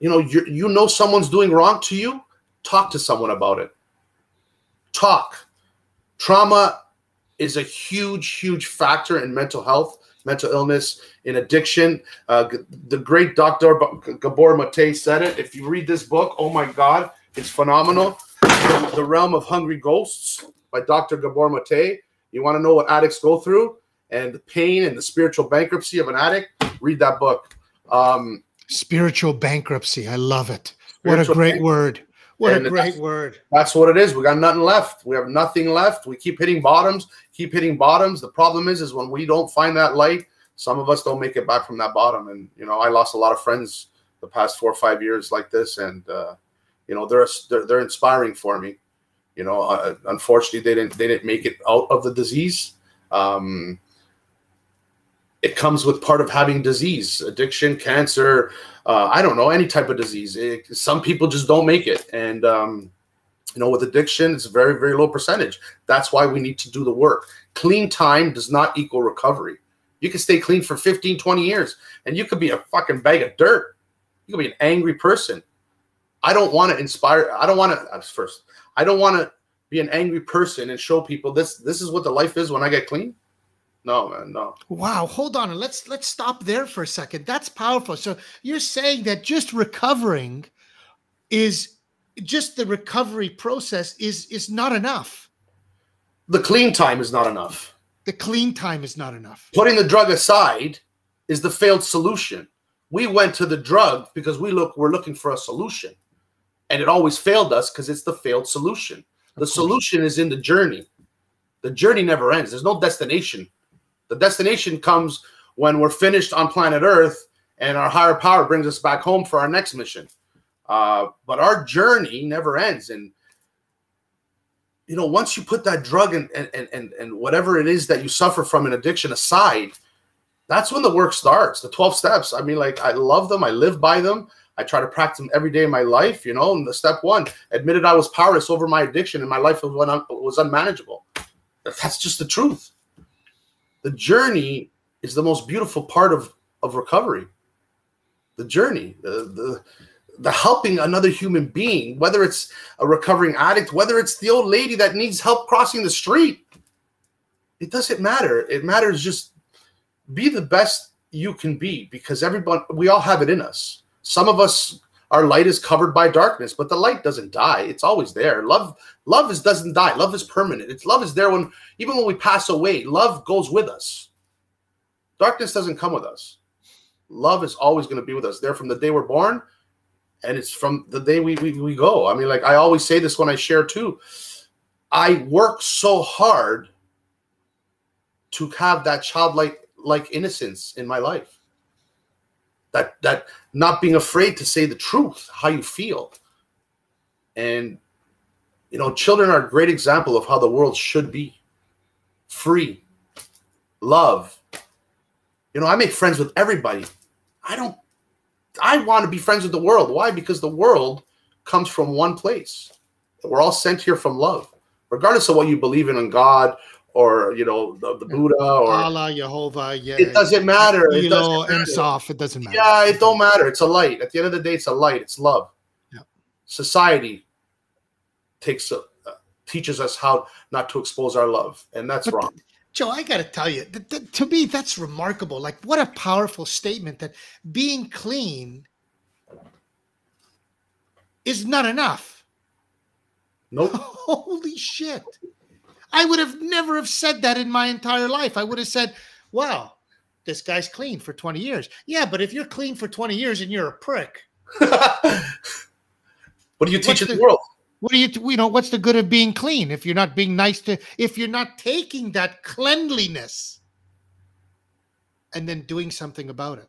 you know, you, you know someone's doing wrong to you, talk to someone about it. Talk. Trauma is a huge, huge factor in mental health, mental illness, in addiction. Uh, the great Dr. Gabor Mate said it. If you read this book, oh my God, it's phenomenal. The Realm of Hungry Ghosts by Dr. Gabor Mate you want to know what addicts go through and the pain and the spiritual bankruptcy of an addict? Read that book. Um, spiritual bankruptcy. I love it. What a great word. What and a great that's, word. That's what it is. We got nothing left. We have nothing left. We keep hitting bottoms, keep hitting bottoms. The problem is, is when we don't find that light, some of us don't make it back from that bottom. And you know, I lost a lot of friends the past four or five years like this, and uh, you know, they're, they're they're inspiring for me. You know, uh, unfortunately, they didn't they didn't make it out of the disease. Um, it comes with part of having disease, addiction, cancer. Uh, I don't know any type of disease. It, some people just don't make it, and um, you know, with addiction, it's a very very low percentage. That's why we need to do the work. Clean time does not equal recovery. You can stay clean for 15, 20 years, and you could be a fucking bag of dirt. You could be an angry person. I don't want to inspire. I don't want to. First, I don't want to be an angry person and show people this this is what the life is when I get clean. No, man, no. Wow, hold on. Let's let's stop there for a second. That's powerful. So you're saying that just recovering is just the recovery process is is not enough. The clean time is not enough. The clean time is not enough. Putting the drug aside is the failed solution. We went to the drug because we look we're looking for a solution and it always failed us because it's the failed solution. The solution is in the journey. The journey never ends. There's no destination. The destination comes when we're finished on planet Earth and our higher power brings us back home for our next mission. Uh, but our journey never ends. And you know, once you put that drug and and and and whatever it is that you suffer from an addiction aside, that's when the work starts. The 12 steps. I mean, like I love them, I live by them. I try to practice them every day in my life, you know. And the step one, admitted I was powerless over my addiction and my life was, was unmanageable. That's just the truth. The journey is the most beautiful part of, of recovery. The journey, the, the the helping another human being, whether it's a recovering addict, whether it's the old lady that needs help crossing the street. It doesn't matter. It matters just be the best you can be because everyone we all have it in us. Some of us our light is covered by darkness, but the light doesn't die. It's always there. Love love is doesn't die. Love is permanent. It's love is there when even when we pass away, love goes with us. Darkness doesn't come with us. Love is always going to be with us. There from the day we're born and it's from the day we, we we go. I mean, like I always say this when I share too. I work so hard to have that childlike like innocence in my life. That that not being afraid to say the truth, how you feel. And you know, children are a great example of how the world should be. Free, love. You know, I make friends with everybody. I don't I want to be friends with the world. Why? Because the world comes from one place. We're all sent here from love, regardless of what you believe in on God or you know the, the Buddha or Allah, Jehovah. Yeah, it doesn't matter. You it know, and soft. It doesn't matter. Yeah, it don't matter. It's a light. At the end of the day, it's a light. It's love. Yeah. Society takes a, uh, teaches us how not to expose our love, and that's But wrong. Joe, I got to tell you, th- th- to me, that's remarkable. Like, what a powerful statement that being clean is not enough. Nope. (laughs) Holy shit. I would have never have said that in my entire life. I would have said, wow, this guy's clean for 20 years. Yeah, but if you're clean for 20 years and you're a prick, (laughs) what do you teach in the the- world? what do you, you know, what's the good of being clean if you're not being nice to, if you're not taking that cleanliness and then doing something about it?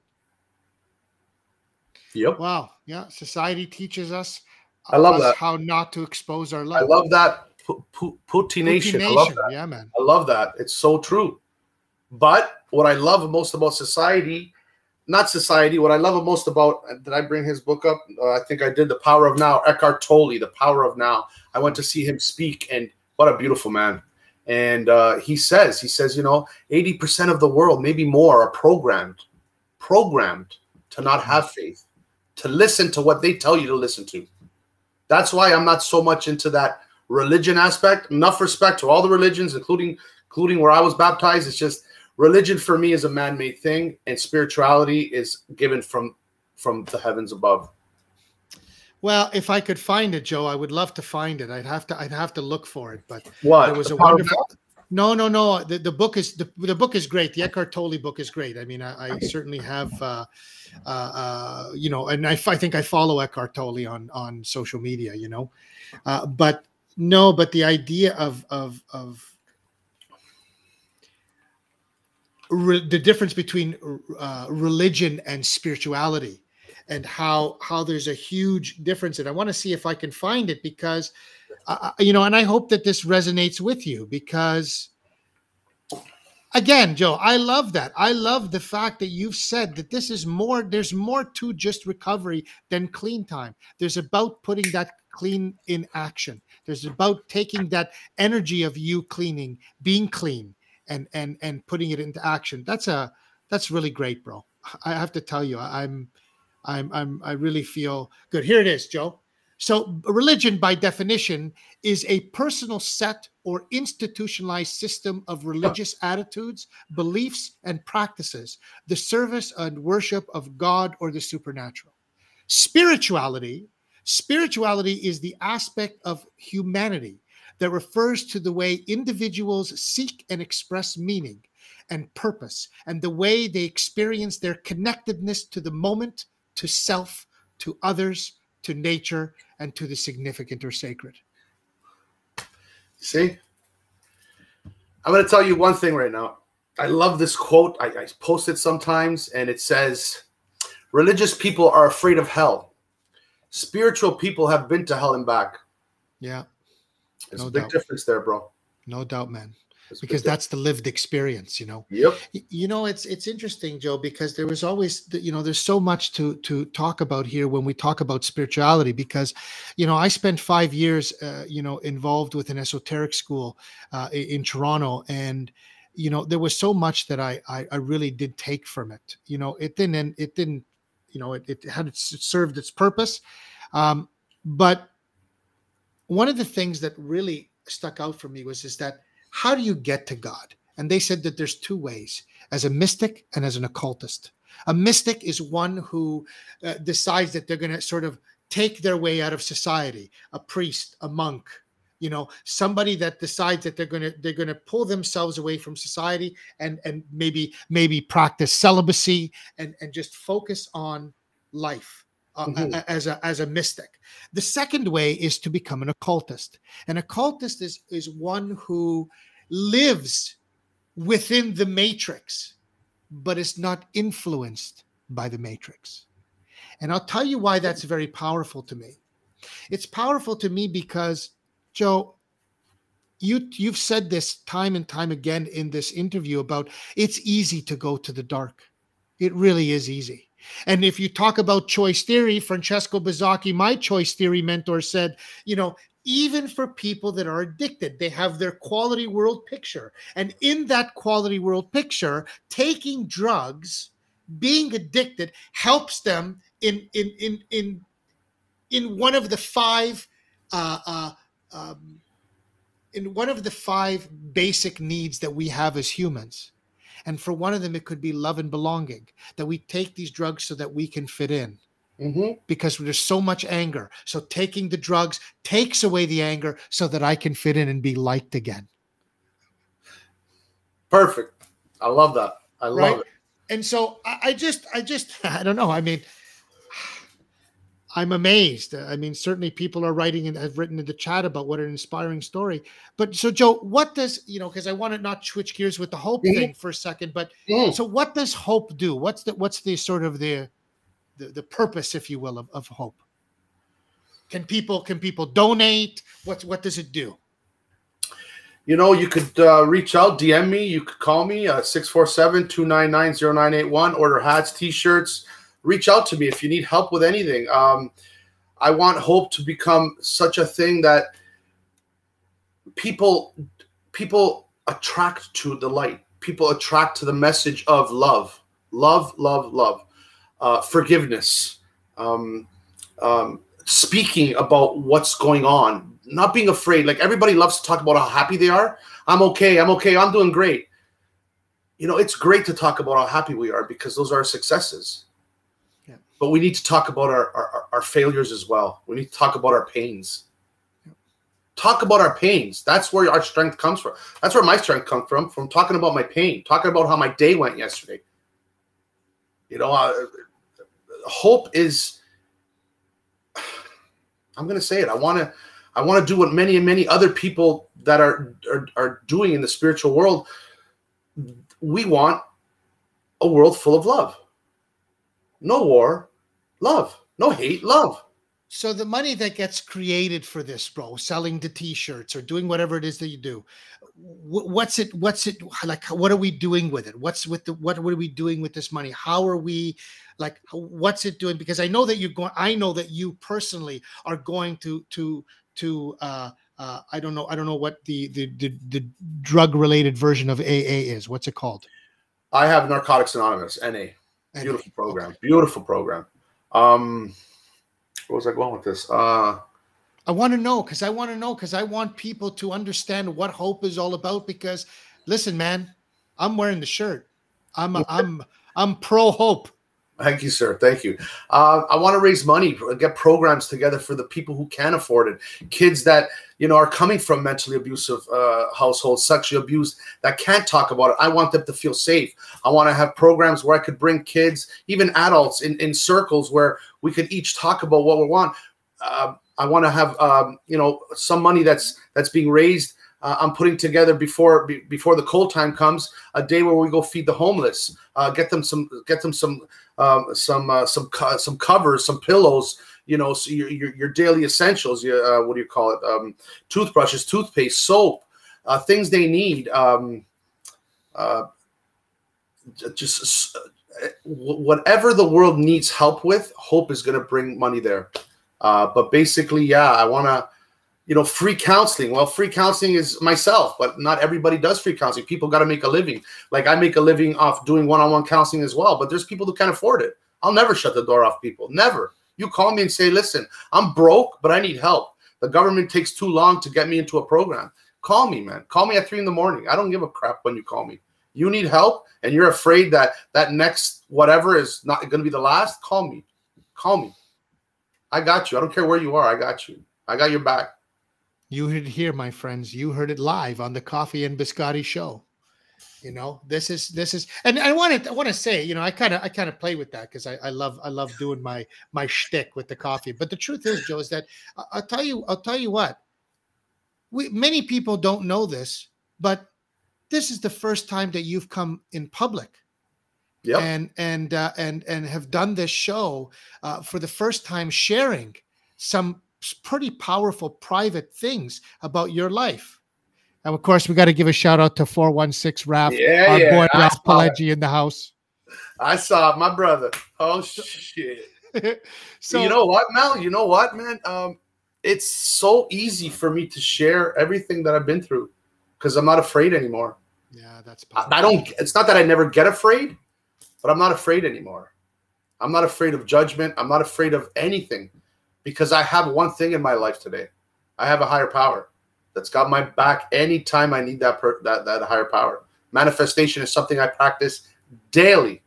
Yep. Wow. Yeah. Society teaches us, I love us that. how not to expose our life. I love that. Pu- Putination. I love that. Yeah, man. I love that. It's so true. But what I love most about society, not society, what I love most about, did I bring his book up? Uh, I think I did. The Power of Now, Eckhart Tolle, The Power of Now. I went to see him speak, and what a beautiful man. And uh, he says, he says, you know, 80% of the world, maybe more, are programmed, programmed to not have faith, to listen to what they tell you to listen to. That's why I'm not so much into that religion aspect. Enough respect to all the religions, including including where I was baptized. It's just religion for me is a man-made thing, and spirituality is given from from the heavens above. Well, if I could find it, Joe, I would love to find it. I'd have to, I'd have to look for it, but What? there was The a wonderful. No, no, no. The, the book is the, the book is great. The Eckhart Tolle book is great. I mean, I, I certainly have, uh, uh, uh, you know, and I think I follow Eckhart Tolle on on social media. You know, uh, but no, but the idea of of of re- the difference between uh, religion and spirituality and how how there's a huge difference. And i want to see if i can find it because uh, you know and i hope that this resonates with you because again joe i love that. I love the fact that you've said that this is more there's more to just recovery than clean time. There's about putting that clean in action. There's about taking that energy of you cleaning being clean and and and putting it into action. That's a that's really great bro. I have to tell you i'm i'm i'm i really feel good. Here it is joe. So religion by definition is a personal set or institutionalized system of religious attitudes beliefs and practices the service and worship of god or the supernatural. Spirituality spirituality is the aspect of humanity that refers to the way individuals seek and express meaning and purpose and the way they experience their connectedness to the moment, to self, to others, to nature, and to the significant or sacred. See, I'm going to tell you one thing right now. I love this quote. I, I post it sometimes, and it says, "Religious people are afraid of hell spiritual people have been to hell and back. Yeah. There's no a big doubt. difference there, bro. No doubt, man because that's the lived experience you know yep you know it's it's interesting joe because there was always you know there's so much to to talk about here when we talk about spirituality because you know i spent five years uh, you know involved with an esoteric school uh, in toronto and you know there was so much that I, I, I really did take from it you know it didn't it didn't you know it, it had served its purpose um, but one of the things that really stuck out for me was is that how do you get to God? And they said that there's two ways as a mystic and as an occultist. A mystic is one who uh, decides that they're going to sort of take their way out of society, a priest, a monk, you know, somebody that decides that they're going to they're going to pull themselves away from society and and maybe maybe practice celibacy and and just focus on life. Uh, mm-hmm. as a as a mystic. The second way is to become an occultist. An occultist is is one who lives within the matrix, but is not influenced by the matrix. And I'll tell you why that's very powerful to me. It's powerful to me because, Joe, you you've said this time and time again in this interview about it's easy to go to the dark. It really is easy. And if you talk about choice theory, Francesco Baszacchi, my choice theory mentor, said, you know, even for people that are addicted, they have their quality world picture. And in that quality world picture, taking drugs, being addicted, helps them in in in in in one of the five uh, uh, um, in one of the five basic needs that we have as humans and for one of them, it could be love and belonging that we take these drugs so that we can fit in. Mm-hmm. Because there's so much anger. So taking the drugs takes away the anger so that I can fit in and be liked again. Perfect. I love that. I love right? it. And so I, I just, I just, (laughs) I don't know. I mean, I'm amazed. I mean, certainly people are writing and have written in the chat about what an inspiring story. But so, Joe, what does you know? Because I want to not switch gears with the hope mm-hmm. thing for a second. But mm. so, what does hope do? What's the what's the sort of the the, the purpose, if you will, of, of hope? Can people can people donate? What's what does it do? You know, you could uh, reach out, DM me. You could call me uh, 647 299 0981. Order hats, t shirts reach out to me if you need help with anything. Um, I want hope to become such a thing that people people attract to the light. People attract to the message of love, love, love, love, uh, forgiveness, um, um, speaking about what's going on, not being afraid. Like everybody loves to talk about how happy they are. I'm okay. I'm okay. I'm doing great. You know, it's great to talk about how happy we are because those are successes but we need to talk about our, our, our failures as well. We need to talk about our pains. Talk about our pains. That's where our strength comes from. That's where my strength comes from, from talking about my pain, talking about how my day went yesterday. You know, uh, hope is, (sighs) I'm going to say it. I want to, I want to do what many and many other people that are, are, are doing in the spiritual world. We want a world full of love no war, love. No hate, love. So the money that gets created for this, bro, selling the T-shirts or doing whatever it is that you do, what's it? What's it like? What are we doing with it? What's with the? What, what are we doing with this money? How are we? Like, what's it doing? Because I know that you're going. I know that you personally are going to to to. uh uh, I don't know. I don't know what the the the, the drug related version of AA is. What's it called? I have Narcotics Anonymous, NA. Beautiful program. Beautiful program. Um, where was I going with this? Uh, I want to know because I want to know because I want people to understand what hope is all about. Because listen, man, I'm wearing the shirt. I'm a, I'm I'm pro hope. Thank you, sir. Thank you. Uh, I want to raise money, get programs together for the people who can't afford it. Kids that you know are coming from mentally abusive uh, households, sexually abused, that can't talk about it. I want them to feel safe. I want to have programs where I could bring kids, even adults, in in circles where we could each talk about what we want. Uh, I want to have um, you know some money that's that's being raised uh, I'm putting together before be, before the cold time comes a day where we go feed the homeless, uh, get them some get them some um, some uh, some co- some covers, some pillows, you know, so your, your, your daily essentials. Your, uh, what do you call it? Um, toothbrushes, toothpaste, soap, uh, things they need. Um, uh, just whatever the world needs help with, Hope is going to bring money there. but basically, yeah, I want to you know, free counseling. Well, free counseling is myself, but not everybody does free counseling. People got to make a living. Like I make a living off doing one-on-one counseling as well, but there's people who can't afford it. I'll never shut the door off people. Never. You call me and say, "Listen, I'm broke, but I need help. The government takes too long to get me into a program." Call me, man. Call me at three in the morning. I don't give a crap when you call me. You need help, and you're afraid that that next whatever is not going to be the last. Call me. Call me. I got you. I don't care where you are. I got you. I got your back. You heard it here, my friends. You heard it live on the Coffee and Biscotti show. You know, this is this is, and I want to I want to say, you know, I kind of I kind of play with that because I, I love I love doing my my shtick with the coffee. But the truth is, Joe, is that I'll tell you I'll tell you what. We many people don't know this, but this is the first time that you've come in public. Yep. and and uh, and and have done this show uh, for the first time, sharing some pretty powerful private things about your life. And of course, we got to give a shout out to 416 Raf, yeah, our yeah, boy Raf Pileggi in the house. I saw my brother. Oh (laughs) shit. (laughs) so you know what, Mel? You know what, man? Um, it's so easy for me to share everything that I've been through because I'm not afraid anymore. Yeah, that's I, I don't it's not that I never get afraid, but I'm not afraid anymore. I'm not afraid of judgment. I'm not afraid of anything because I have one thing in my life today. I have a higher power that's got my back anytime I need that per- that that higher power. Manifestation is something I practice daily.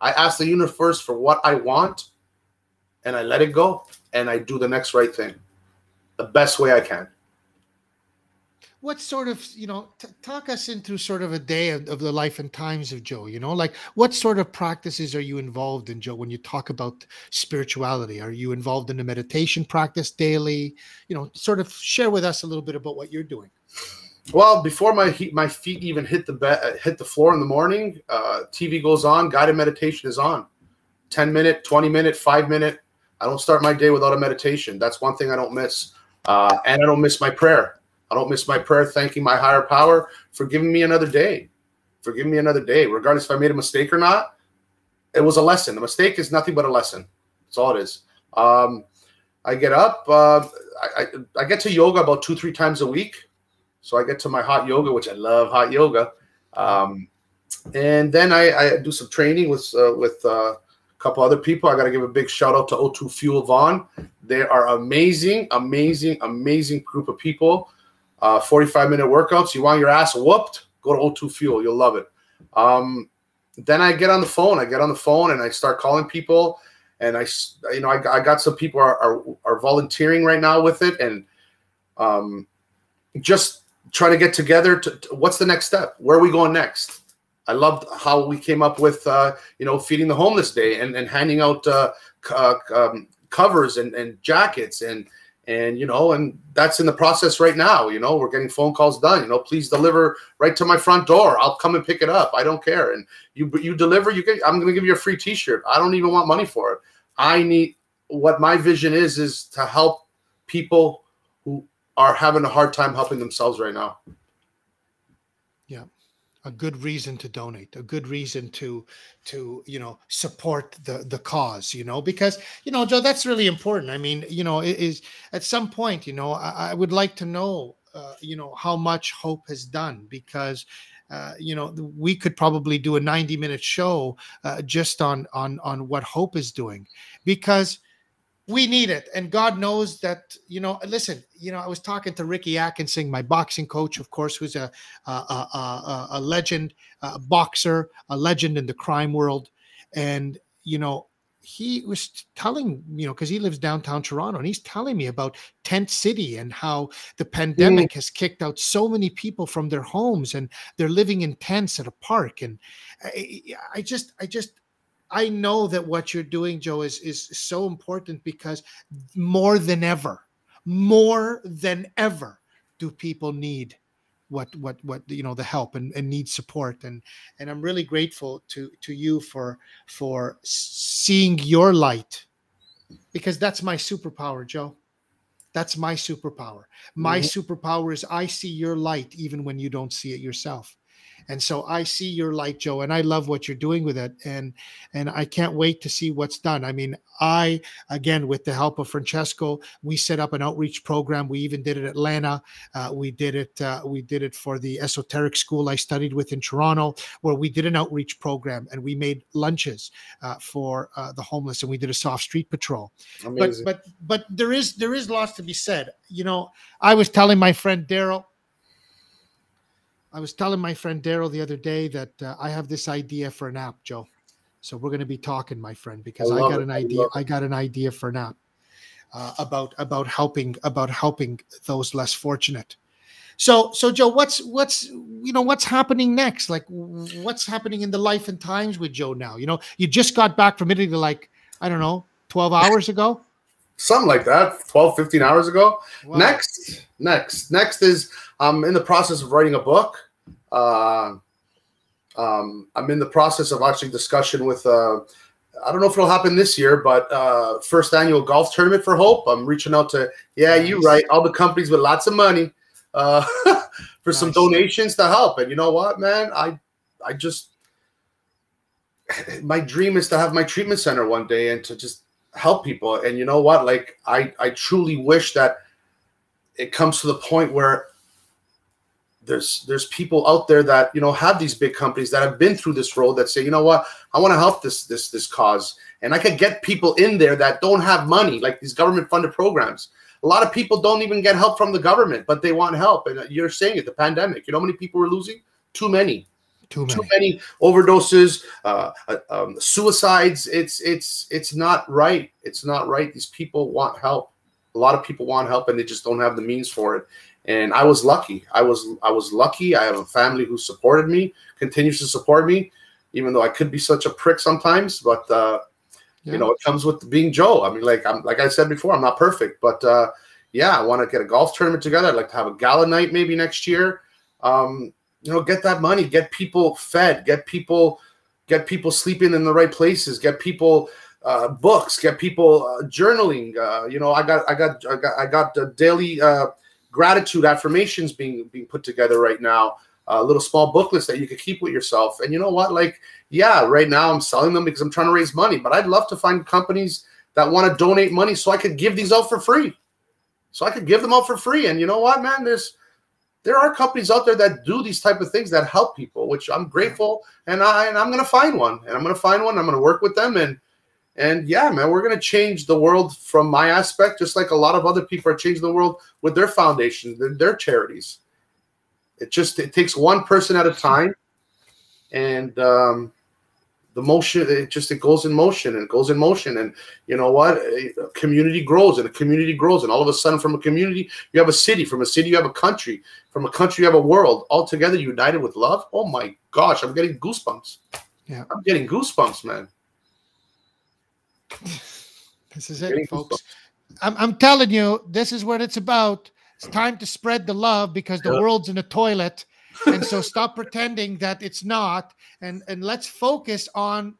I ask the universe for what I want and I let it go and I do the next right thing the best way I can what sort of you know t- talk us into sort of a day of, of, the life and times of joe you know? Like what sort of practices are you involved in joe when you talk about spirituality? Are you involved in a meditation practice daily? You know sort of share with us a little bit about what you're doing. Well before my my feet even hit the bed uh, hit the floor in the morning uh, tv goes on guided meditation is on. 10 minute 20 minute 5 minute i don't start my day without a meditation. That's one thing i don't miss. Uh, and i don't miss my prayer I don't miss my prayer thanking my higher power for giving me another day, for giving me another day, regardless if I made a mistake or not. It was a lesson. The mistake is nothing but a lesson. That's all it is. Um, I get up. Uh, I, I, I get to yoga about two, three times a week. So I get to my hot yoga, which I love hot yoga. Um, and then I, I, do some training with uh, with uh, a couple other people. I got to give a big shout out to O2 Fuel Vaughn. They are amazing, amazing, amazing group of people uh, 45 minute workouts. You want your ass whooped? Go to O2 Fuel. You'll love it. Um, then I get on the phone. I get on the phone and I start calling people. And I, you know, I, I got some people are, are, are volunteering right now with it, and um, just trying to get together. To, to, what's the next step? Where are we going next? I loved how we came up with, uh, you know, feeding the homeless day and, and handing out uh, uh, um, covers and, and jackets and and you know and that's in the process right now you know we're getting phone calls done you know please deliver right to my front door. I'll come and pick it up. I don't care. And you you deliver you get i'm going to give you a free t-shirt. I don't even want money for it. I need what my vision is is to help people who are having a hard time helping themselves right now. Yeah a good reason to donate a good reason to to you know support the the cause you know because you know joe that's really important. I mean you know it is at some point you know i, I would like to know uh, you know how much hope has done because uh, you know we could probably do a 90 minute show uh, just on on on what hope is doing because we need it. And god knows that you know listen you know i was talking to ricky atkinson my boxing coach of course who's a a, a, a legend a boxer a legend in the crime world. And you know he was telling you know because he lives downtown toronto and he's telling me about tent city and how the pandemic mm. has kicked out so many people from their homes and they're living in tents at a park. And I, I just i just I know that what you're doing, Joe, is is so important because more than ever, more than ever, do people need what what what you know the help and, and need support. And and i'm really grateful to to you for for seeing your light because that's my superpower joe. That's my superpower. My mm-hmm. superpower is i see your light even when you don't see it yourself and so i see your light joe and i love what you're doing with it and and i can't wait to see what's done. I mean i again with the help of francesco we set up an outreach program. We even did it at atlanta. Uh, we did it uh, we did it for the esoteric school i studied with in toronto where we did an outreach program and we made lunches uh, for uh, the homeless and we did a soft street patrol. Amazing. but but but there is there is lots to be said. You know i was telling my friend daryl I was telling my friend Daryl the other day that uh, I have this idea for an app, Joe. So we're going to be talking, my friend, because I, I got it. an idea. I, I, got an idea for an app uh, about about helping about helping those less fortunate. So so Joe, what's what's you know what's happening next? Like what's happening in the life and times with Joe now? You know, you just got back from Italy like I don't know, 12 hours ago something like that 12 15 hours ago wow. next next next is i'm in the process of writing a book uh, um, i'm in the process of actually discussion with uh, i don't know if it'll happen this year but uh, first annual golf tournament for hope i'm reaching out to yeah nice. you right all the companies with lots of money uh, (laughs) for nice. some donations to help and you know what man i i just my dream is to have my treatment center one day and to just help people. And you know what? Like I I truly wish that it comes to the point where there's there's people out there that you know have these big companies that have been through this road that say you know what? I want to help this this this cause. And i could get people in there that don't have money like these government funded programs. A lot of people don't even get help from the government but they want help. And you're saying it the pandemic you know how many people were losing? Too many too many, too many overdoses, uh, uh, um, suicides. It's it's it's not right. It's not right. These people want help. A lot of people want help, and they just don't have the means for it. And I was lucky. I was I was lucky. I have a family who supported me, continues to support me, even though I could be such a prick sometimes. But uh, yeah. you know, it comes with being Joe. I mean, like I'm like I said before, I'm not perfect, but uh, yeah, I want to get a golf tournament together. I'd like to have a gala night maybe next year. Um, you know get that money get people fed get people get people sleeping in the right places get people uh, books get people uh, journaling uh, you know i got i got i got i got daily uh, gratitude affirmations being being put together right now uh, little small booklets that you could keep with yourself. And you know what? Like yeah right now i'm selling them because i'm trying to raise money but i'd love to find companies that want to donate money so i could give these out for free. So i could give them out for free. And you know what man? There's there are companies out there that do these type of things that help people, which I'm grateful, and I and I'm gonna find one, and I'm gonna find one. I'm gonna work with them, and and yeah, man, we're gonna change the world from my aspect, just like a lot of other people are changing the world with their foundations, their, their charities. It just it takes one person at a time, and um, the motion it just it goes in motion and it goes in motion. And you know what? A community grows and a community grows. And all of a sudden from a community you have a city. From a city you have a country. From a country you have a world. All together united with love? Oh my gosh i'm getting goosebumps. Yeah. I'm getting goosebumps man. This is it folks. I'm, I'm telling you this is what it's about. It's time to spread the love because the world's in a toilet and so stop pretending that it's not and and let's focus on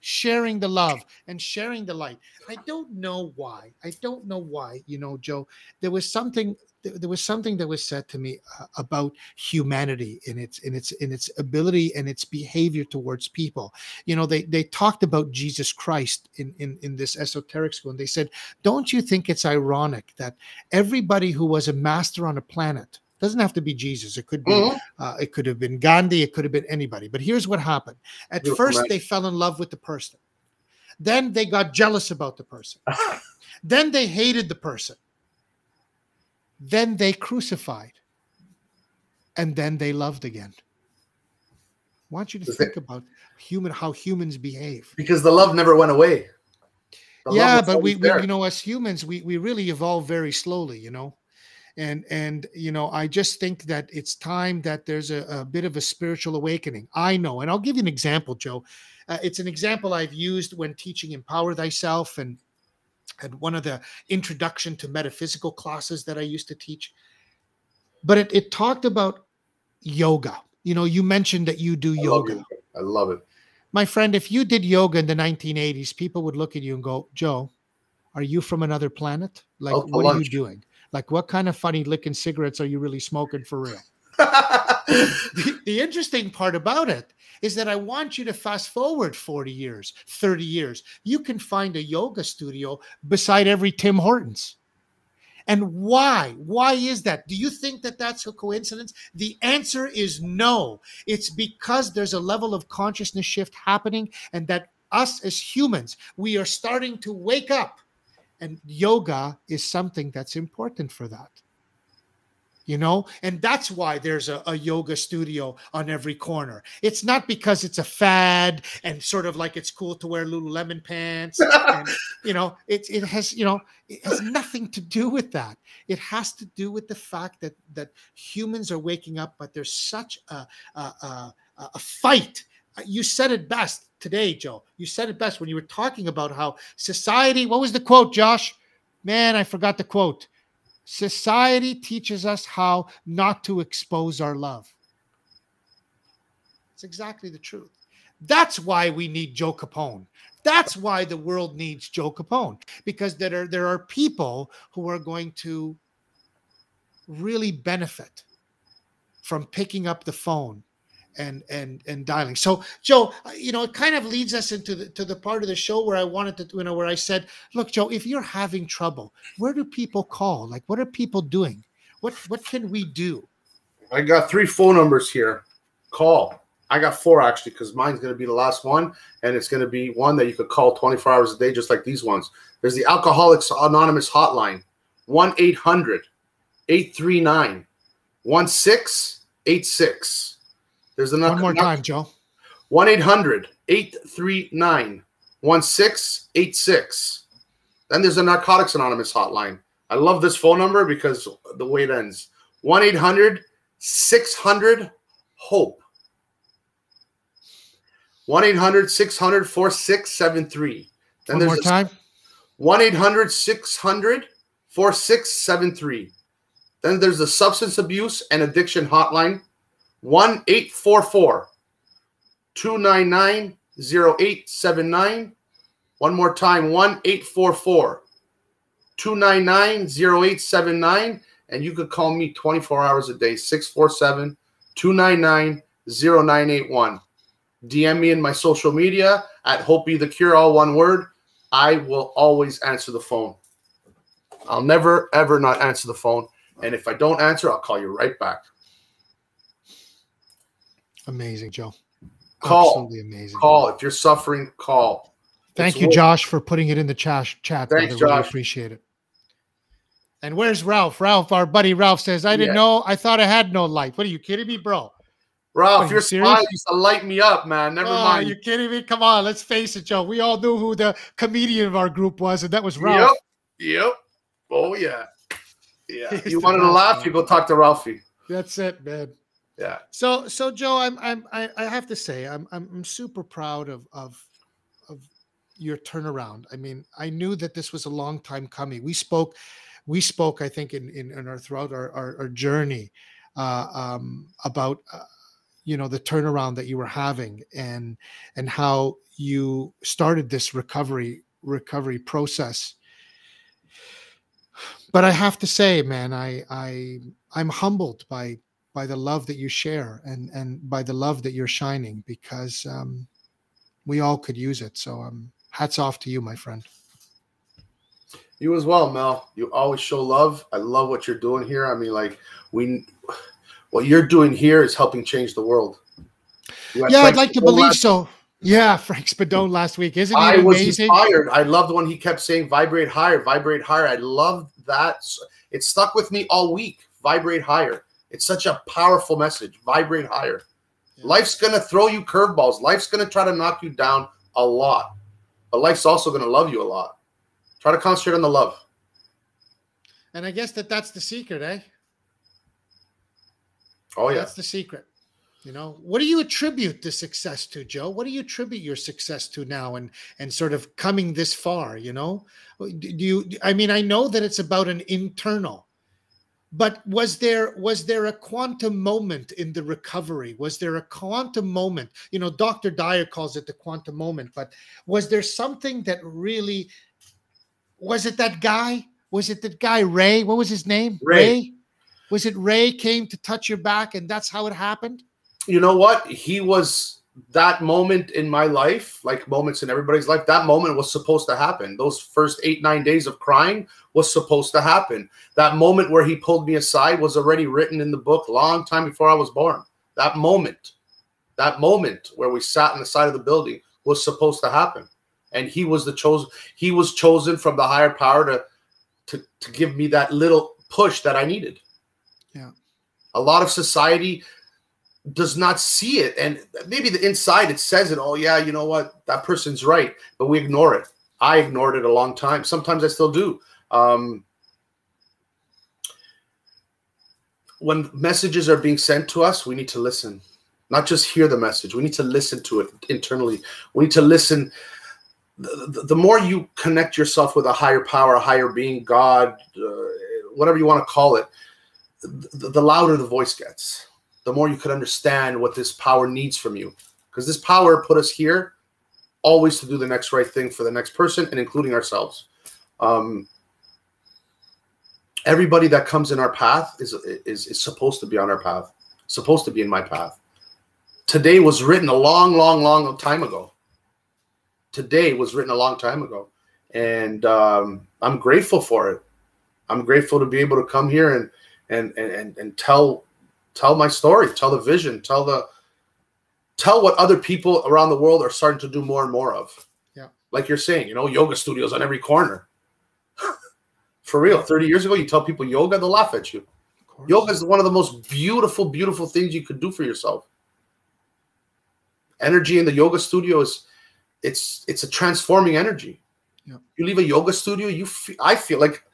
sharing the love and sharing the light. I don't know why i don't know why you know joe there was something there was something that was said to me uh, about humanity in its in its in its ability and its behavior towards people. You know they they talked about jesus christ in in in this esoteric school and they said don't you think it's ironic that everybody who was a master on a planet doesn't have to be Jesus. It could be. Mm-hmm. Uh, it could have been Gandhi. It could have been anybody. But here's what happened. At Beautiful, first, right. they fell in love with the person. Then they got jealous about the person. (laughs) then they hated the person. Then they crucified. And then they loved again. I want you to think about human how humans behave. Because the love never went away. The yeah, but we, we, you know, as humans, we we really evolve very slowly. You know and and you know i just think that it's time that there's a, a bit of a spiritual awakening i know and i'll give you an example joe uh, it's an example i've used when teaching empower thyself and and one of the introduction to metaphysical classes that i used to teach but it, it talked about yoga. You know, you mentioned that you do I yoga. Love. I love it. My friend, if you did yoga in the 1980s, people would look at you and go, Joe, are you from another planet? Like, to what are you doing? Like, what kind of funny licking cigarettes are you really smoking for real? (laughs) the, the interesting part about it is that I want you to fast forward 40 years, 30 years. You can find a yoga studio beside every Tim Hortons. And why? Why is that? Do you think that that's a coincidence? The answer is no. It's because there's a level of consciousness shift happening, and that us as humans, we are starting to wake up. And yoga is something that's important for that. You know? And that's why there's a, a, yoga studio on every corner. It's not because it's a fad and sort of like it's cool to wear lululemon pants (laughs) and you know it, it has you know it has nothing to do with that. It has to do with the fact that that humans are waking up but there's such a a, a, a fight you said it best today joe you said it best when you were talking about how society what was the quote josh man i forgot the quote Society teaches us how not to expose our love. It's exactly the truth. That's why we need Joe Capone. That's why the world needs Joe Capone because there are there are people who are going to really benefit from picking up the phone and and and dialing. So Joe, uh, you know, it kind of leads us into the to the part of the show where I wanted to, you know, where I said, look, Joe, if you're having trouble, where do people call? Like, what are people doing? What what can we do? I got three phone numbers here. Call. I got four actually, because mine's gonna be the last one, and it's gonna be one that you could call 24 hours a day, just like these ones. There's the Alcoholics Anonymous hotline, 1-800-839-1686. There's another One more time, Joe. 1 800 839 1686. Then there's a Narcotics Anonymous hotline. I love this phone number because the way it ends 1 800 600 HOPE. 1 800 600 4673. Then One there's more time. 1 800 600 4673. Then there's the Substance Abuse and Addiction Hotline 1 844 299 0879. One more time 1 844 299 0879. And you could call me 24 hours a day 647 299 0981. DM me in my social media at Hope Be the Cure, all one word. I will always answer the phone. I'll never, ever not answer the phone. And if I don't answer, I'll call you right back. Amazing, Joe. Call. Absolutely amazing. Call. If you're suffering, call. Thank It's you, worth- Josh, for putting it in the chat. Chat, Thanks, brother. Really Josh. appreciate it. And where's Ralph? Ralph, our buddy Ralph says, "I didn't Yeah. know. I thought I had no light. What are you kidding me, bro? Ralph, your serious? smile used to light me up, man. Never oh, mind. Are you kidding me? Come on, let's face it, Joe. We all knew who the comedian of our group was, and that was Ralph. Yep. Yep. Oh yeah. Yeah. (laughs) He's you wanted to laugh, you go talk to Ralphie. That's it, man. Yeah. So, so Joe, I'm, I'm, I, have to say, I'm, I'm, I'm super proud of, of, of your turnaround. I mean, I knew that this was a long time coming. We spoke, we spoke, I think, in, in, in our throughout our, our, our journey, uh, um, about, uh, you know, the turnaround that you were having and, and how you started this recovery, recovery process. But I have to say, man, I, I, I'm humbled by by the love that you share and and by the love that you're shining because um, we all could use it. So um, hats off to you, my friend. You as well, Mel. You always show love. I love what you're doing here. I mean, like we, what you're doing here is helping change the world. Yeah, I'd Frank like to believe last- so. Yeah, Frank Spadone last week, isn't he I was amazing? inspired. I loved when he kept saying "vibrate higher, vibrate higher." I loved that. It stuck with me all week. Vibrate higher. It's such a powerful message. Vibrate higher. Yeah. Life's gonna throw you curveballs. Life's gonna try to knock you down a lot, but life's also gonna love you a lot. Try to concentrate on the love. And I guess that that's the secret, eh? Oh yeah. That's the secret. You know, what do you attribute the success to, Joe? What do you attribute your success to now and and sort of coming this far, you know? Do you I mean, I know that it's about an internal but was there was there a quantum moment in the recovery was there a quantum moment you know dr dyer calls it the quantum moment but was there something that really was it that guy was it that guy ray what was his name Ray. ray? was it ray came to touch your back and that's how it happened You know what? He was that moment in my life, like moments in everybody's life. That moment was supposed to happen. Those first eight nine days of crying was supposed to happen. That moment where he pulled me aside was already written in the book long time before I was born. That moment, that moment where we sat on the side of the building was supposed to happen. And he was the chosen. He was chosen from the higher power to to to give me that little push that I needed. Yeah. A lot of society does not see it. And maybe the inside it says it oh yeah you know what? That person's right. But we ignore it. I ignored it a long time. Sometimes i still do. Um, when messages are being sent to us we need to listen. Not just hear the message. We need to listen to it internally. We need to listen. The, the, the more you connect yourself with a higher power a higher being god uh, whatever you want to call it the, the louder the voice gets the more you could understand what this power needs from you. Because this power put us here always to do the next right thing for the next person and including ourselves. Um, everybody that comes in our path is, is, is supposed to be on our path, supposed to be in my path. Today was written a long, long, long time ago. Today was written a long time ago. And um, I'm grateful for it. I'm grateful to be able to come here and and and and tell tell my story, tell the vision, tell the tell what other people around the world are starting to do more and more of. Yeah. Like you're saying, you know, yoga studios on every corner. (laughs) For real, 30 years ago, you tell people yoga, they'll laugh at you. Yoga is one of the most beautiful, beautiful things you could do for yourself. Energy in the yoga studio is it's it's a transforming energy. Yeah. You leave a yoga studio, you feel, I feel like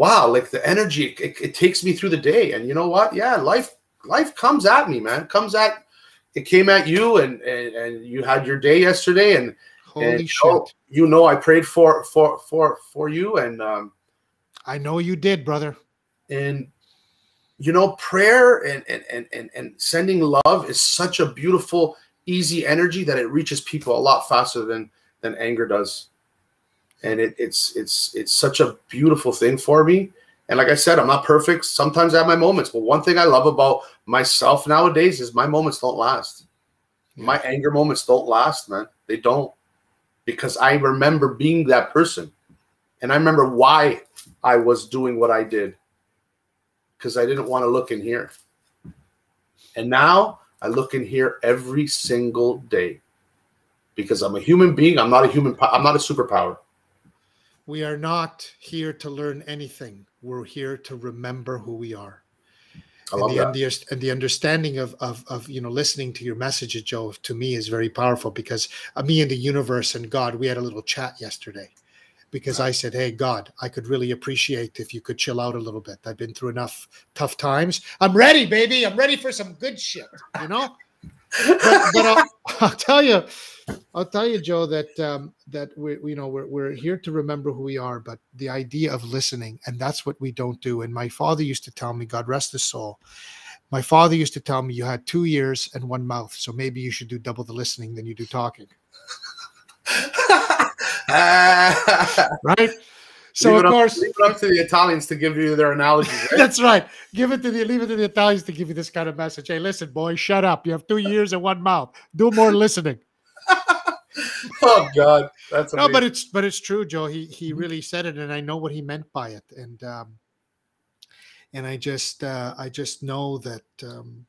wow, like the energy it, it, takes me through the day. And you know what? Yeah, life life comes at me, man. Comes at it came at you, and and, and you had your day yesterday, and holy and, shit! oh, you know, I prayed for for for for you, and um, I know you did, brother. and you know, prayer and and and and, and sending love is such a beautiful, easy energy that it reaches people a lot faster than than anger does and it, it's it's it's such a beautiful thing for me. And like I said, I'm not perfect. Sometimes I have my moments, but one thing I love about myself nowadays is my moments don't last. My anger moments don't last, man. They don't, because I remember being that person, and I remember why I was doing what I did, because I didn't want to look in here. And now I look in here every single day, because I'm a human being. I'm not a human. I'm not a superpower. We are not here to learn anything. We're here to remember who we are. And the, and the understanding of, of, of, you know, listening to your messages, Joe, to me is very powerful because uh, me and the universe and God, we had a little chat yesterday because I said, Hey, God, I could really appreciate if you could chill out a little bit. I've been through enough tough times. I'm ready, baby. I'm ready for some good shit, you know? But, but I'll, (laughs) I'll tell you, I'll tell you, Joe, that um, that we you know we're we're here to remember who we are, but the idea of listening, and that's what we don't do. And my father used to tell me, God rest his soul. My father used to tell me you had two ears and one mouth, so maybe you should do double the listening than you do talking, (laughs) right? So Leave of it up- course, leave it up to the Italians to give you their analogies. (laughs) Right? That's right. Give it to the leave it to the Italians to give you this kind of message. Hey, listen, boy, shut up. You have two ears and one mouth. Do more listening. (laughs) oh God, that's No, but it's but it's true, Joe. He he really said it, and I know what he meant by it. And um and I just uh I just know that um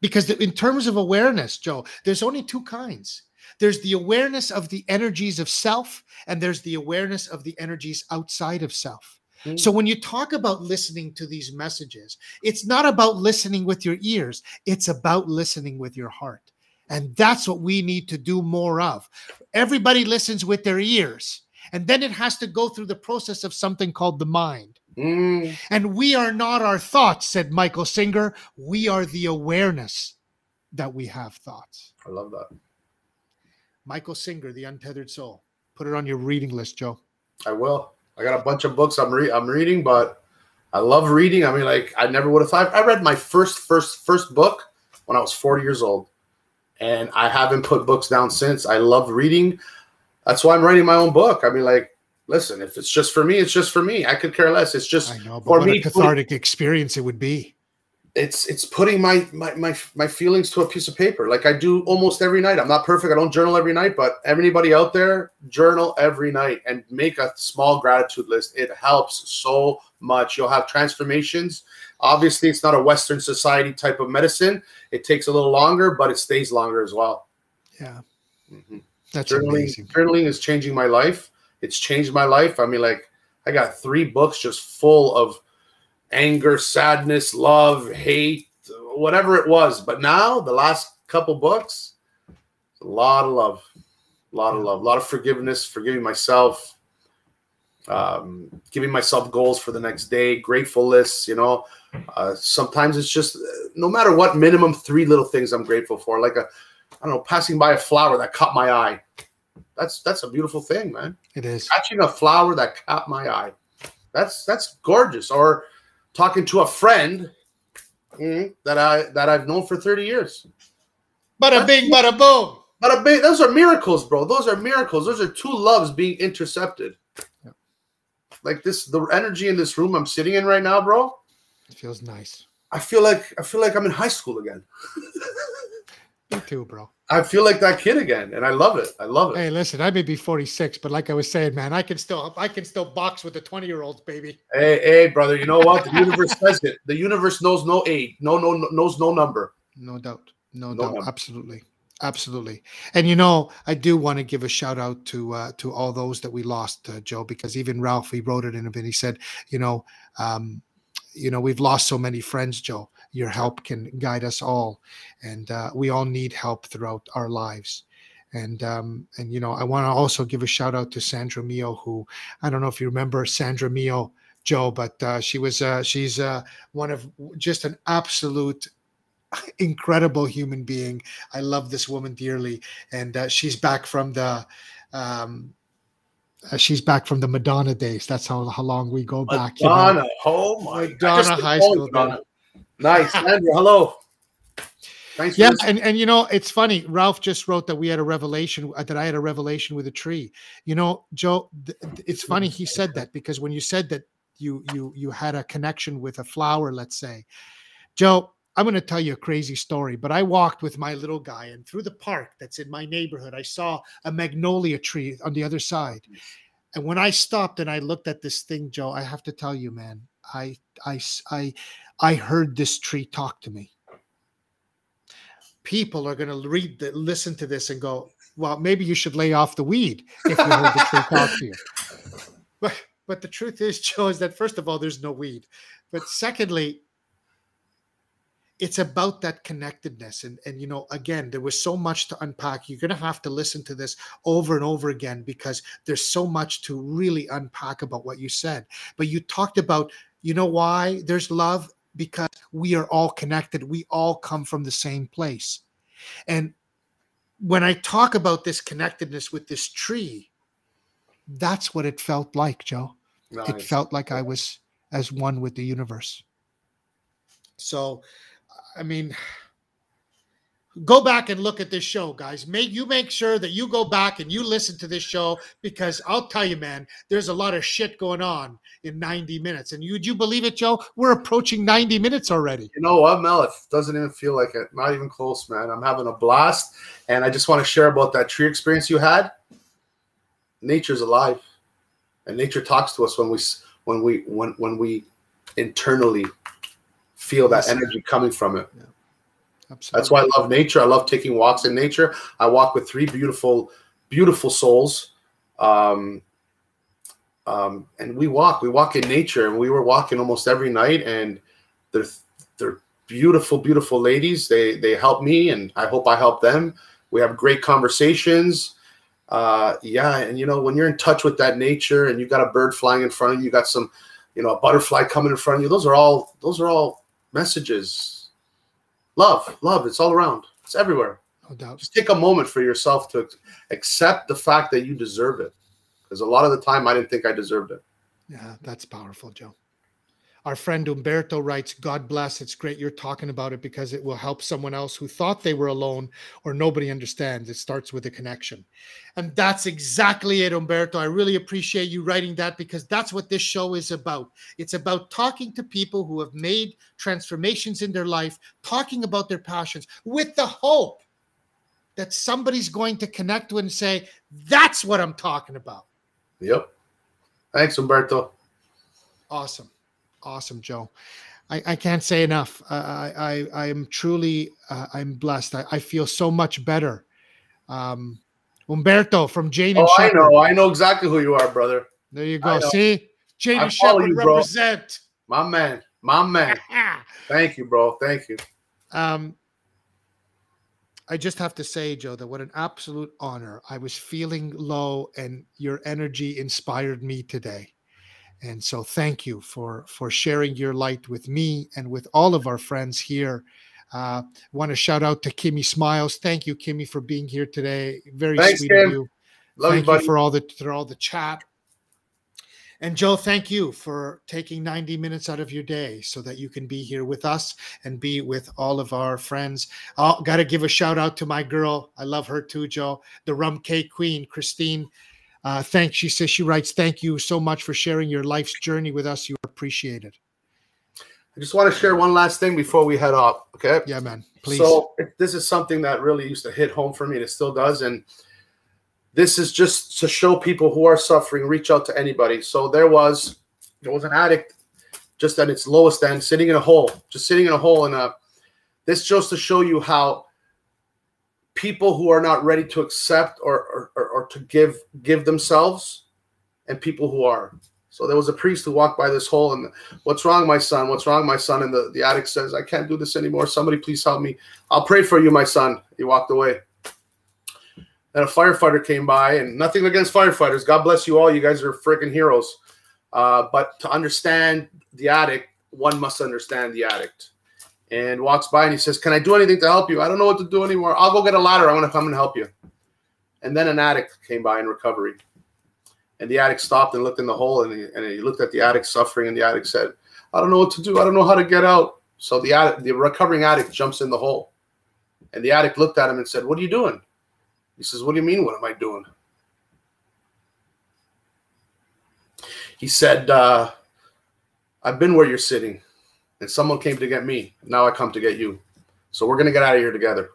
because in terms of awareness, Joe, there's only two kinds. There's the awareness of the energies of self, and there's the awareness of the energies outside of self. Mm. So when you talk about listening to these messages, it's not about listening with your ears, it's about listening with your heart. And that's what we need to do more of. Everybody listens with their ears, and then it has to go through the process of something called the mind. Mm, And we are not our thoughts, said Michael Singer. We are the awareness that we have thoughts. I love that. Michael Singer, The Untethered Soul. Put it on your reading list, Joe. I will. I got a bunch of books I'm re- I'm reading, but I love reading. I mean, like I never would have thought. I read my first first first book when I was 40 years old, and I haven't put books down since. I love reading. That's why I'm writing my own book. I mean, like, listen, if it's just for me, it's just for me. I could care less. It's just I know, but for what me. a cathartic experience it would be. It's it's putting my, my my my feelings to a piece of paper. Like i do almost every night. I'm not perfect. I don't journal every night but anybody out there journal every night and make a small gratitude list. It helps so much. You'll have transformations. Obviously it's not a western society type of medicine. It takes a little longer but it stays longer as well. Yeah, Mhm. that's journaling amazing. journaling is changing my life. It's changed my life. I mean like i got three books just full of anger sadness love hate whatever it was. But now the last couple books a lot of love a lot of love a lot of forgiveness forgiving myself um, giving myself goals for the next day grateful lists you know. Uh, sometimes it's just no matter what minimum three little things i'm grateful for like a i don't know passing by a flower that caught my eye. That's that's a beautiful thing man. It is. catching a flower that caught my eye. That's that's gorgeous. Or talking to a friend mm, that i that i've known for 30 years Bada bing, bada boom. but a big, those are miracles bro those are miracles those are two loves being intercepted Yeah. like this the energy in this room i'm sitting in right now bro It feels nice. i feel like i feel like i'm in high school again (laughs) Me too, bro. I feel like that kid again and i love it i love it Hey, listen, I may be 46, but like I was saying, man, I can still I can still box with the 20 year olds, baby. hey hey brother you know what the universe (laughs) says it the universe knows no age no no no- knows no number No doubt. No, No doubt. doubt. Absolutely. Absolutely. And you know, I do want to give a shout out to uh, to all those that we lost, uh, Joe, because even Ralph, he wrote it in a bit. He said, you know, um, you know, we've lost so many friends, Joe. Your help can guide us all, and uh, we all need help throughout our lives. And um, and you know, I want to also give a shout out to Sandra Mio, who I don't know if you remember Sandra Mio, Joe, but uh, she was uh, she's uh, one of just an absolute (laughs) incredible human being. I love this woman dearly, and uh, she's back from the. Um, uh, she's back from the Madonna days. That's how, how long we go back. you know? Madonna, oh my Madonna High School Madonna. Nice, (laughs) Andrew. Hello. Thanks. Yeah, and and you know it's funny. Ralph just wrote that we had a revelation uh, that I had a revelation with a tree. You know, Joe, th- th- it's funny he said that because when you said that you you you had a connection with a flower, let's say, Joe, I'm going to tell you a crazy story. But I walked with my little guy, and through the park that's in my neighborhood, I saw a magnolia tree on the other side. And when I stopped and I looked at this thing, Joe, I have to tell you, man, I I I I heard this tree talk to me people are going to read the, listen to this and go, well, maybe you should lay off the weed if you heard the tree (laughs) talk to you. But but the truth is, Joe, is that first of all, there's no weed. But secondly, it's about that connectedness. And and you know, again, there was so much to unpack. You're gonna have to listen to this over and over again because there's so much to really unpack about what you said. But you talked about, you know why there's love? Because we are all connected. We all come from the same place. And when I talk about this connectedness with this tree, that's what it felt like, Joe. It felt like I was as one with the universe. So, I mean, go back and look at this show, guys. Make you make sure that you go back and you listen to this show because I'll tell you, man, there's a lot of shit going on in 90 minutes. And you, would you believe it, Joe? We're approaching 90 minutes already. You know what, Mel? It doesn't even feel like it. Not even close, man. I'm having a blast, and I just want to share about that tree experience you had. Nature's alive, and nature talks to us when we when we when when we internally feel that energy coming from it. Absolutely. That's why I love nature. I love taking walks in nature. I walk with three beautiful, beautiful souls. Um, um, and we walk, we walk in nature, and we were walking almost every night. And they're they're beautiful, beautiful ladies. They they help me, and I hope I help them. We have great conversations. Uh, yeah, and you know when you're in touch with that nature, and you got a bird flying in front of you, you got some, you know, a butterfly coming in front of you. Those are all those are all messages love love it's all around it's everywhere no doubt. just take a moment for yourself to accept the fact that you deserve it because a lot of the time i didn't think i deserved it Yeah, that's powerful, Joe. Our friend Umberto writes, God bless. It's great you're talking about it because it will help someone else who thought they were alone or nobody understands. It starts with a connection. And that's exactly it, Umberto. I really appreciate you writing that because that's what this show is about. It's about talking to people who have made transformations in their life, talking about their passions with the hope that somebody's going to connect with and say, That's what I'm talking about. Yep. Thanks, Umberto. Awesome. Awesome, Joe. I, I can't say enough. I, I, I am truly, uh, I'm blessed. I, I feel so much better. Um, Umberto from Jane and oh. I know. I know exactly who you are, brother. There you go. See, Jane and Sheppard you, bro. represent. My man. My man. (laughs) Thank you, bro. Thank you. um, I just have to say, Joe, that what an absolute honor. I was feeling low, and your energy inspired me today. And so, thank you for for sharing your light with me and with all of our friends here. Uh, want to shout out to Kimmy Smiles. Thank you, Kimmy, for being here today. Very Thanks, sweet Kim. of you. Love thank you, buddy. for all the for all the chat. And Joe, thank you for taking 90 minutes out of your day so that you can be here with us and be with all of our friends. I got to give a shout out to my girl. I love her too, Joe, the rum cake queen, Christine. Uh, thanks. She says she writes, "Thank you so much for sharing your life's journey with us. You appreciate it." I just want to share one last thing before we head off. Okay. Yeah, man. Please. So this is something that really used to hit home for me, and it still does. And this is just to show people who are suffering, reach out to anybody. So there was there was an addict just at its lowest end, sitting in a hole, just sitting in a hole. And uh, this just to show you how people who are not ready to accept or, or, or, to give give themselves, and people who are. So there was a priest who walked by this hole and what's wrong, my son? What's wrong, my son? And the, the addict says, I can't do this anymore. Somebody please help me. I'll pray for you, my son. He walked away. And a firefighter came by, and nothing against firefighters. God bless you all. You guys are freaking heroes. Uh, but to understand the addict, one must understand the addict. And walks by and he says, Can I do anything to help you? I don't know what to do anymore. I'll go get a ladder. I want to come and help you. And then an addict came by in recovery. And the addict stopped and looked in the hole and he, and he looked at the addict suffering. And the addict said, I don't know what to do. I don't know how to get out. So the addict, the recovering addict jumps in the hole. And the addict looked at him and said, What are you doing? He says, What do you mean? What am I doing? He said, uh, I've been where you're sitting, and someone came to get me. Now I come to get you. So we're going to get out of here together.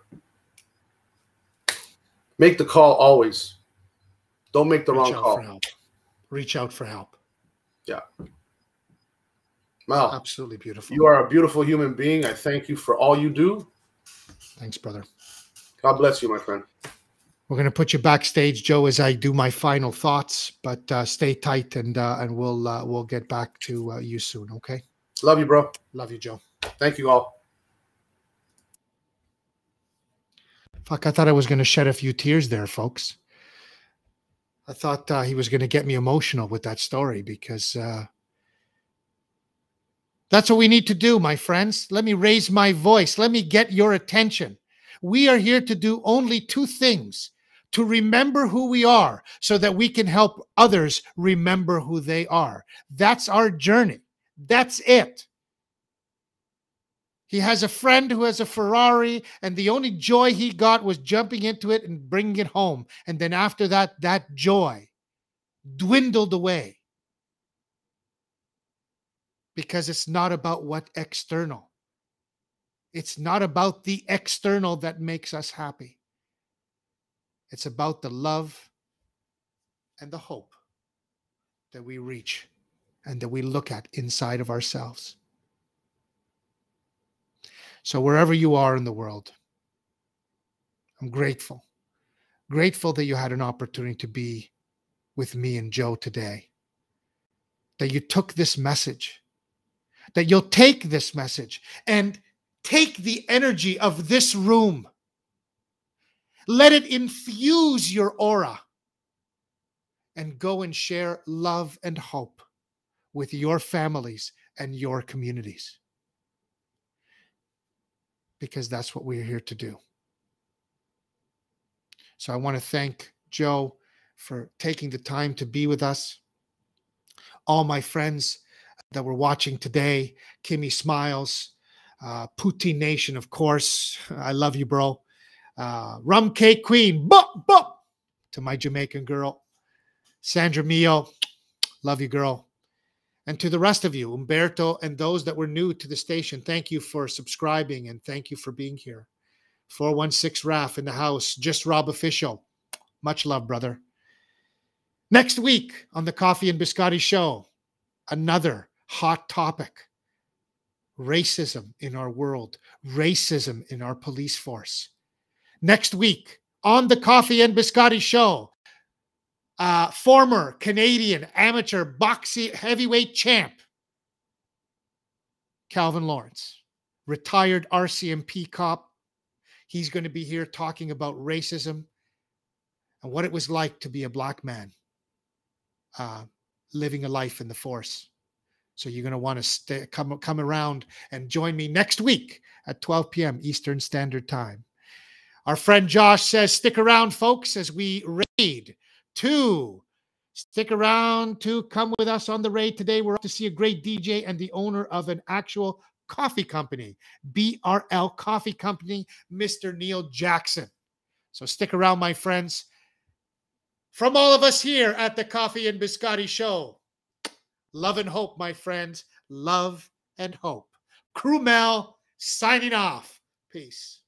Make the call always. Don't make the reach wrong out call. for help. Reach out for help. Yeah. Mel, Absolutely beautiful. you are a beautiful human being. I thank you for all you do. Thanks, brother. God bless you, my friend. We're going to put you backstage, Joe, as I do my final thoughts. But uh, stay tight, and uh, and we'll uh, we'll get back to uh, you soon. Okay. Love you, bro. Love you, Joe. Thank you all. Fuck, I thought I was going to shed a few tears there, folks. I thought uh, he was going to get me emotional with that story because uh, that's what we need to do, my friends. Let me raise my voice. Let me get your attention. We are here to do only two things to remember who we are so that we can help others remember who they are. That's our journey. That's it. He has a friend who has a Ferrari, and the only joy he got was jumping into it and bringing it home. And then after that, that joy dwindled away because it's not about what external. It's not about the external that makes us happy. It's about the love and the hope that we reach and that we look at inside of ourselves. So, wherever you are in the world, I'm grateful. Grateful that you had an opportunity to be with me and Joe today. That you took this message, that you'll take this message and take the energy of this room. Let it infuse your aura and go and share love and hope with your families and your communities because that's what we're here to do. So I want to thank Joe for taking the time to be with us. All my friends that were watching today. Kimmy Smiles, uh, Poutine Nation, of course. (laughs) I love you, bro. Uh, Rum Cake Queen, bup, bup, to my Jamaican girl. Sandra Mio, (tsk) love you, girl. And to the rest of you, Umberto, and those that were new to the station, thank you for subscribing and thank you for being here. 416 Raf in the house, just Rob official. Much love, brother. Next week on the Coffee and Biscotti show, another hot topic racism in our world, racism in our police force. Next week on the Coffee and Biscotti show, uh, former Canadian amateur boxing heavyweight champ, Calvin Lawrence, retired RCMP cop. He's going to be here talking about racism and what it was like to be a black man uh, living a life in the force. So you're going to want to stay, come come around and join me next week at 12 p.m. Eastern Standard Time. Our friend Josh says, "Stick around, folks, as we raid two. Stick around to come with us on the raid today. We're up to see a great DJ and the owner of an actual coffee company, BRL Coffee Company, Mr. Neil Jackson. So stick around, my friends. From all of us here at the Coffee and Biscotti Show." Love and hope, my friends. Love and hope. Kru Mel signing off. Peace.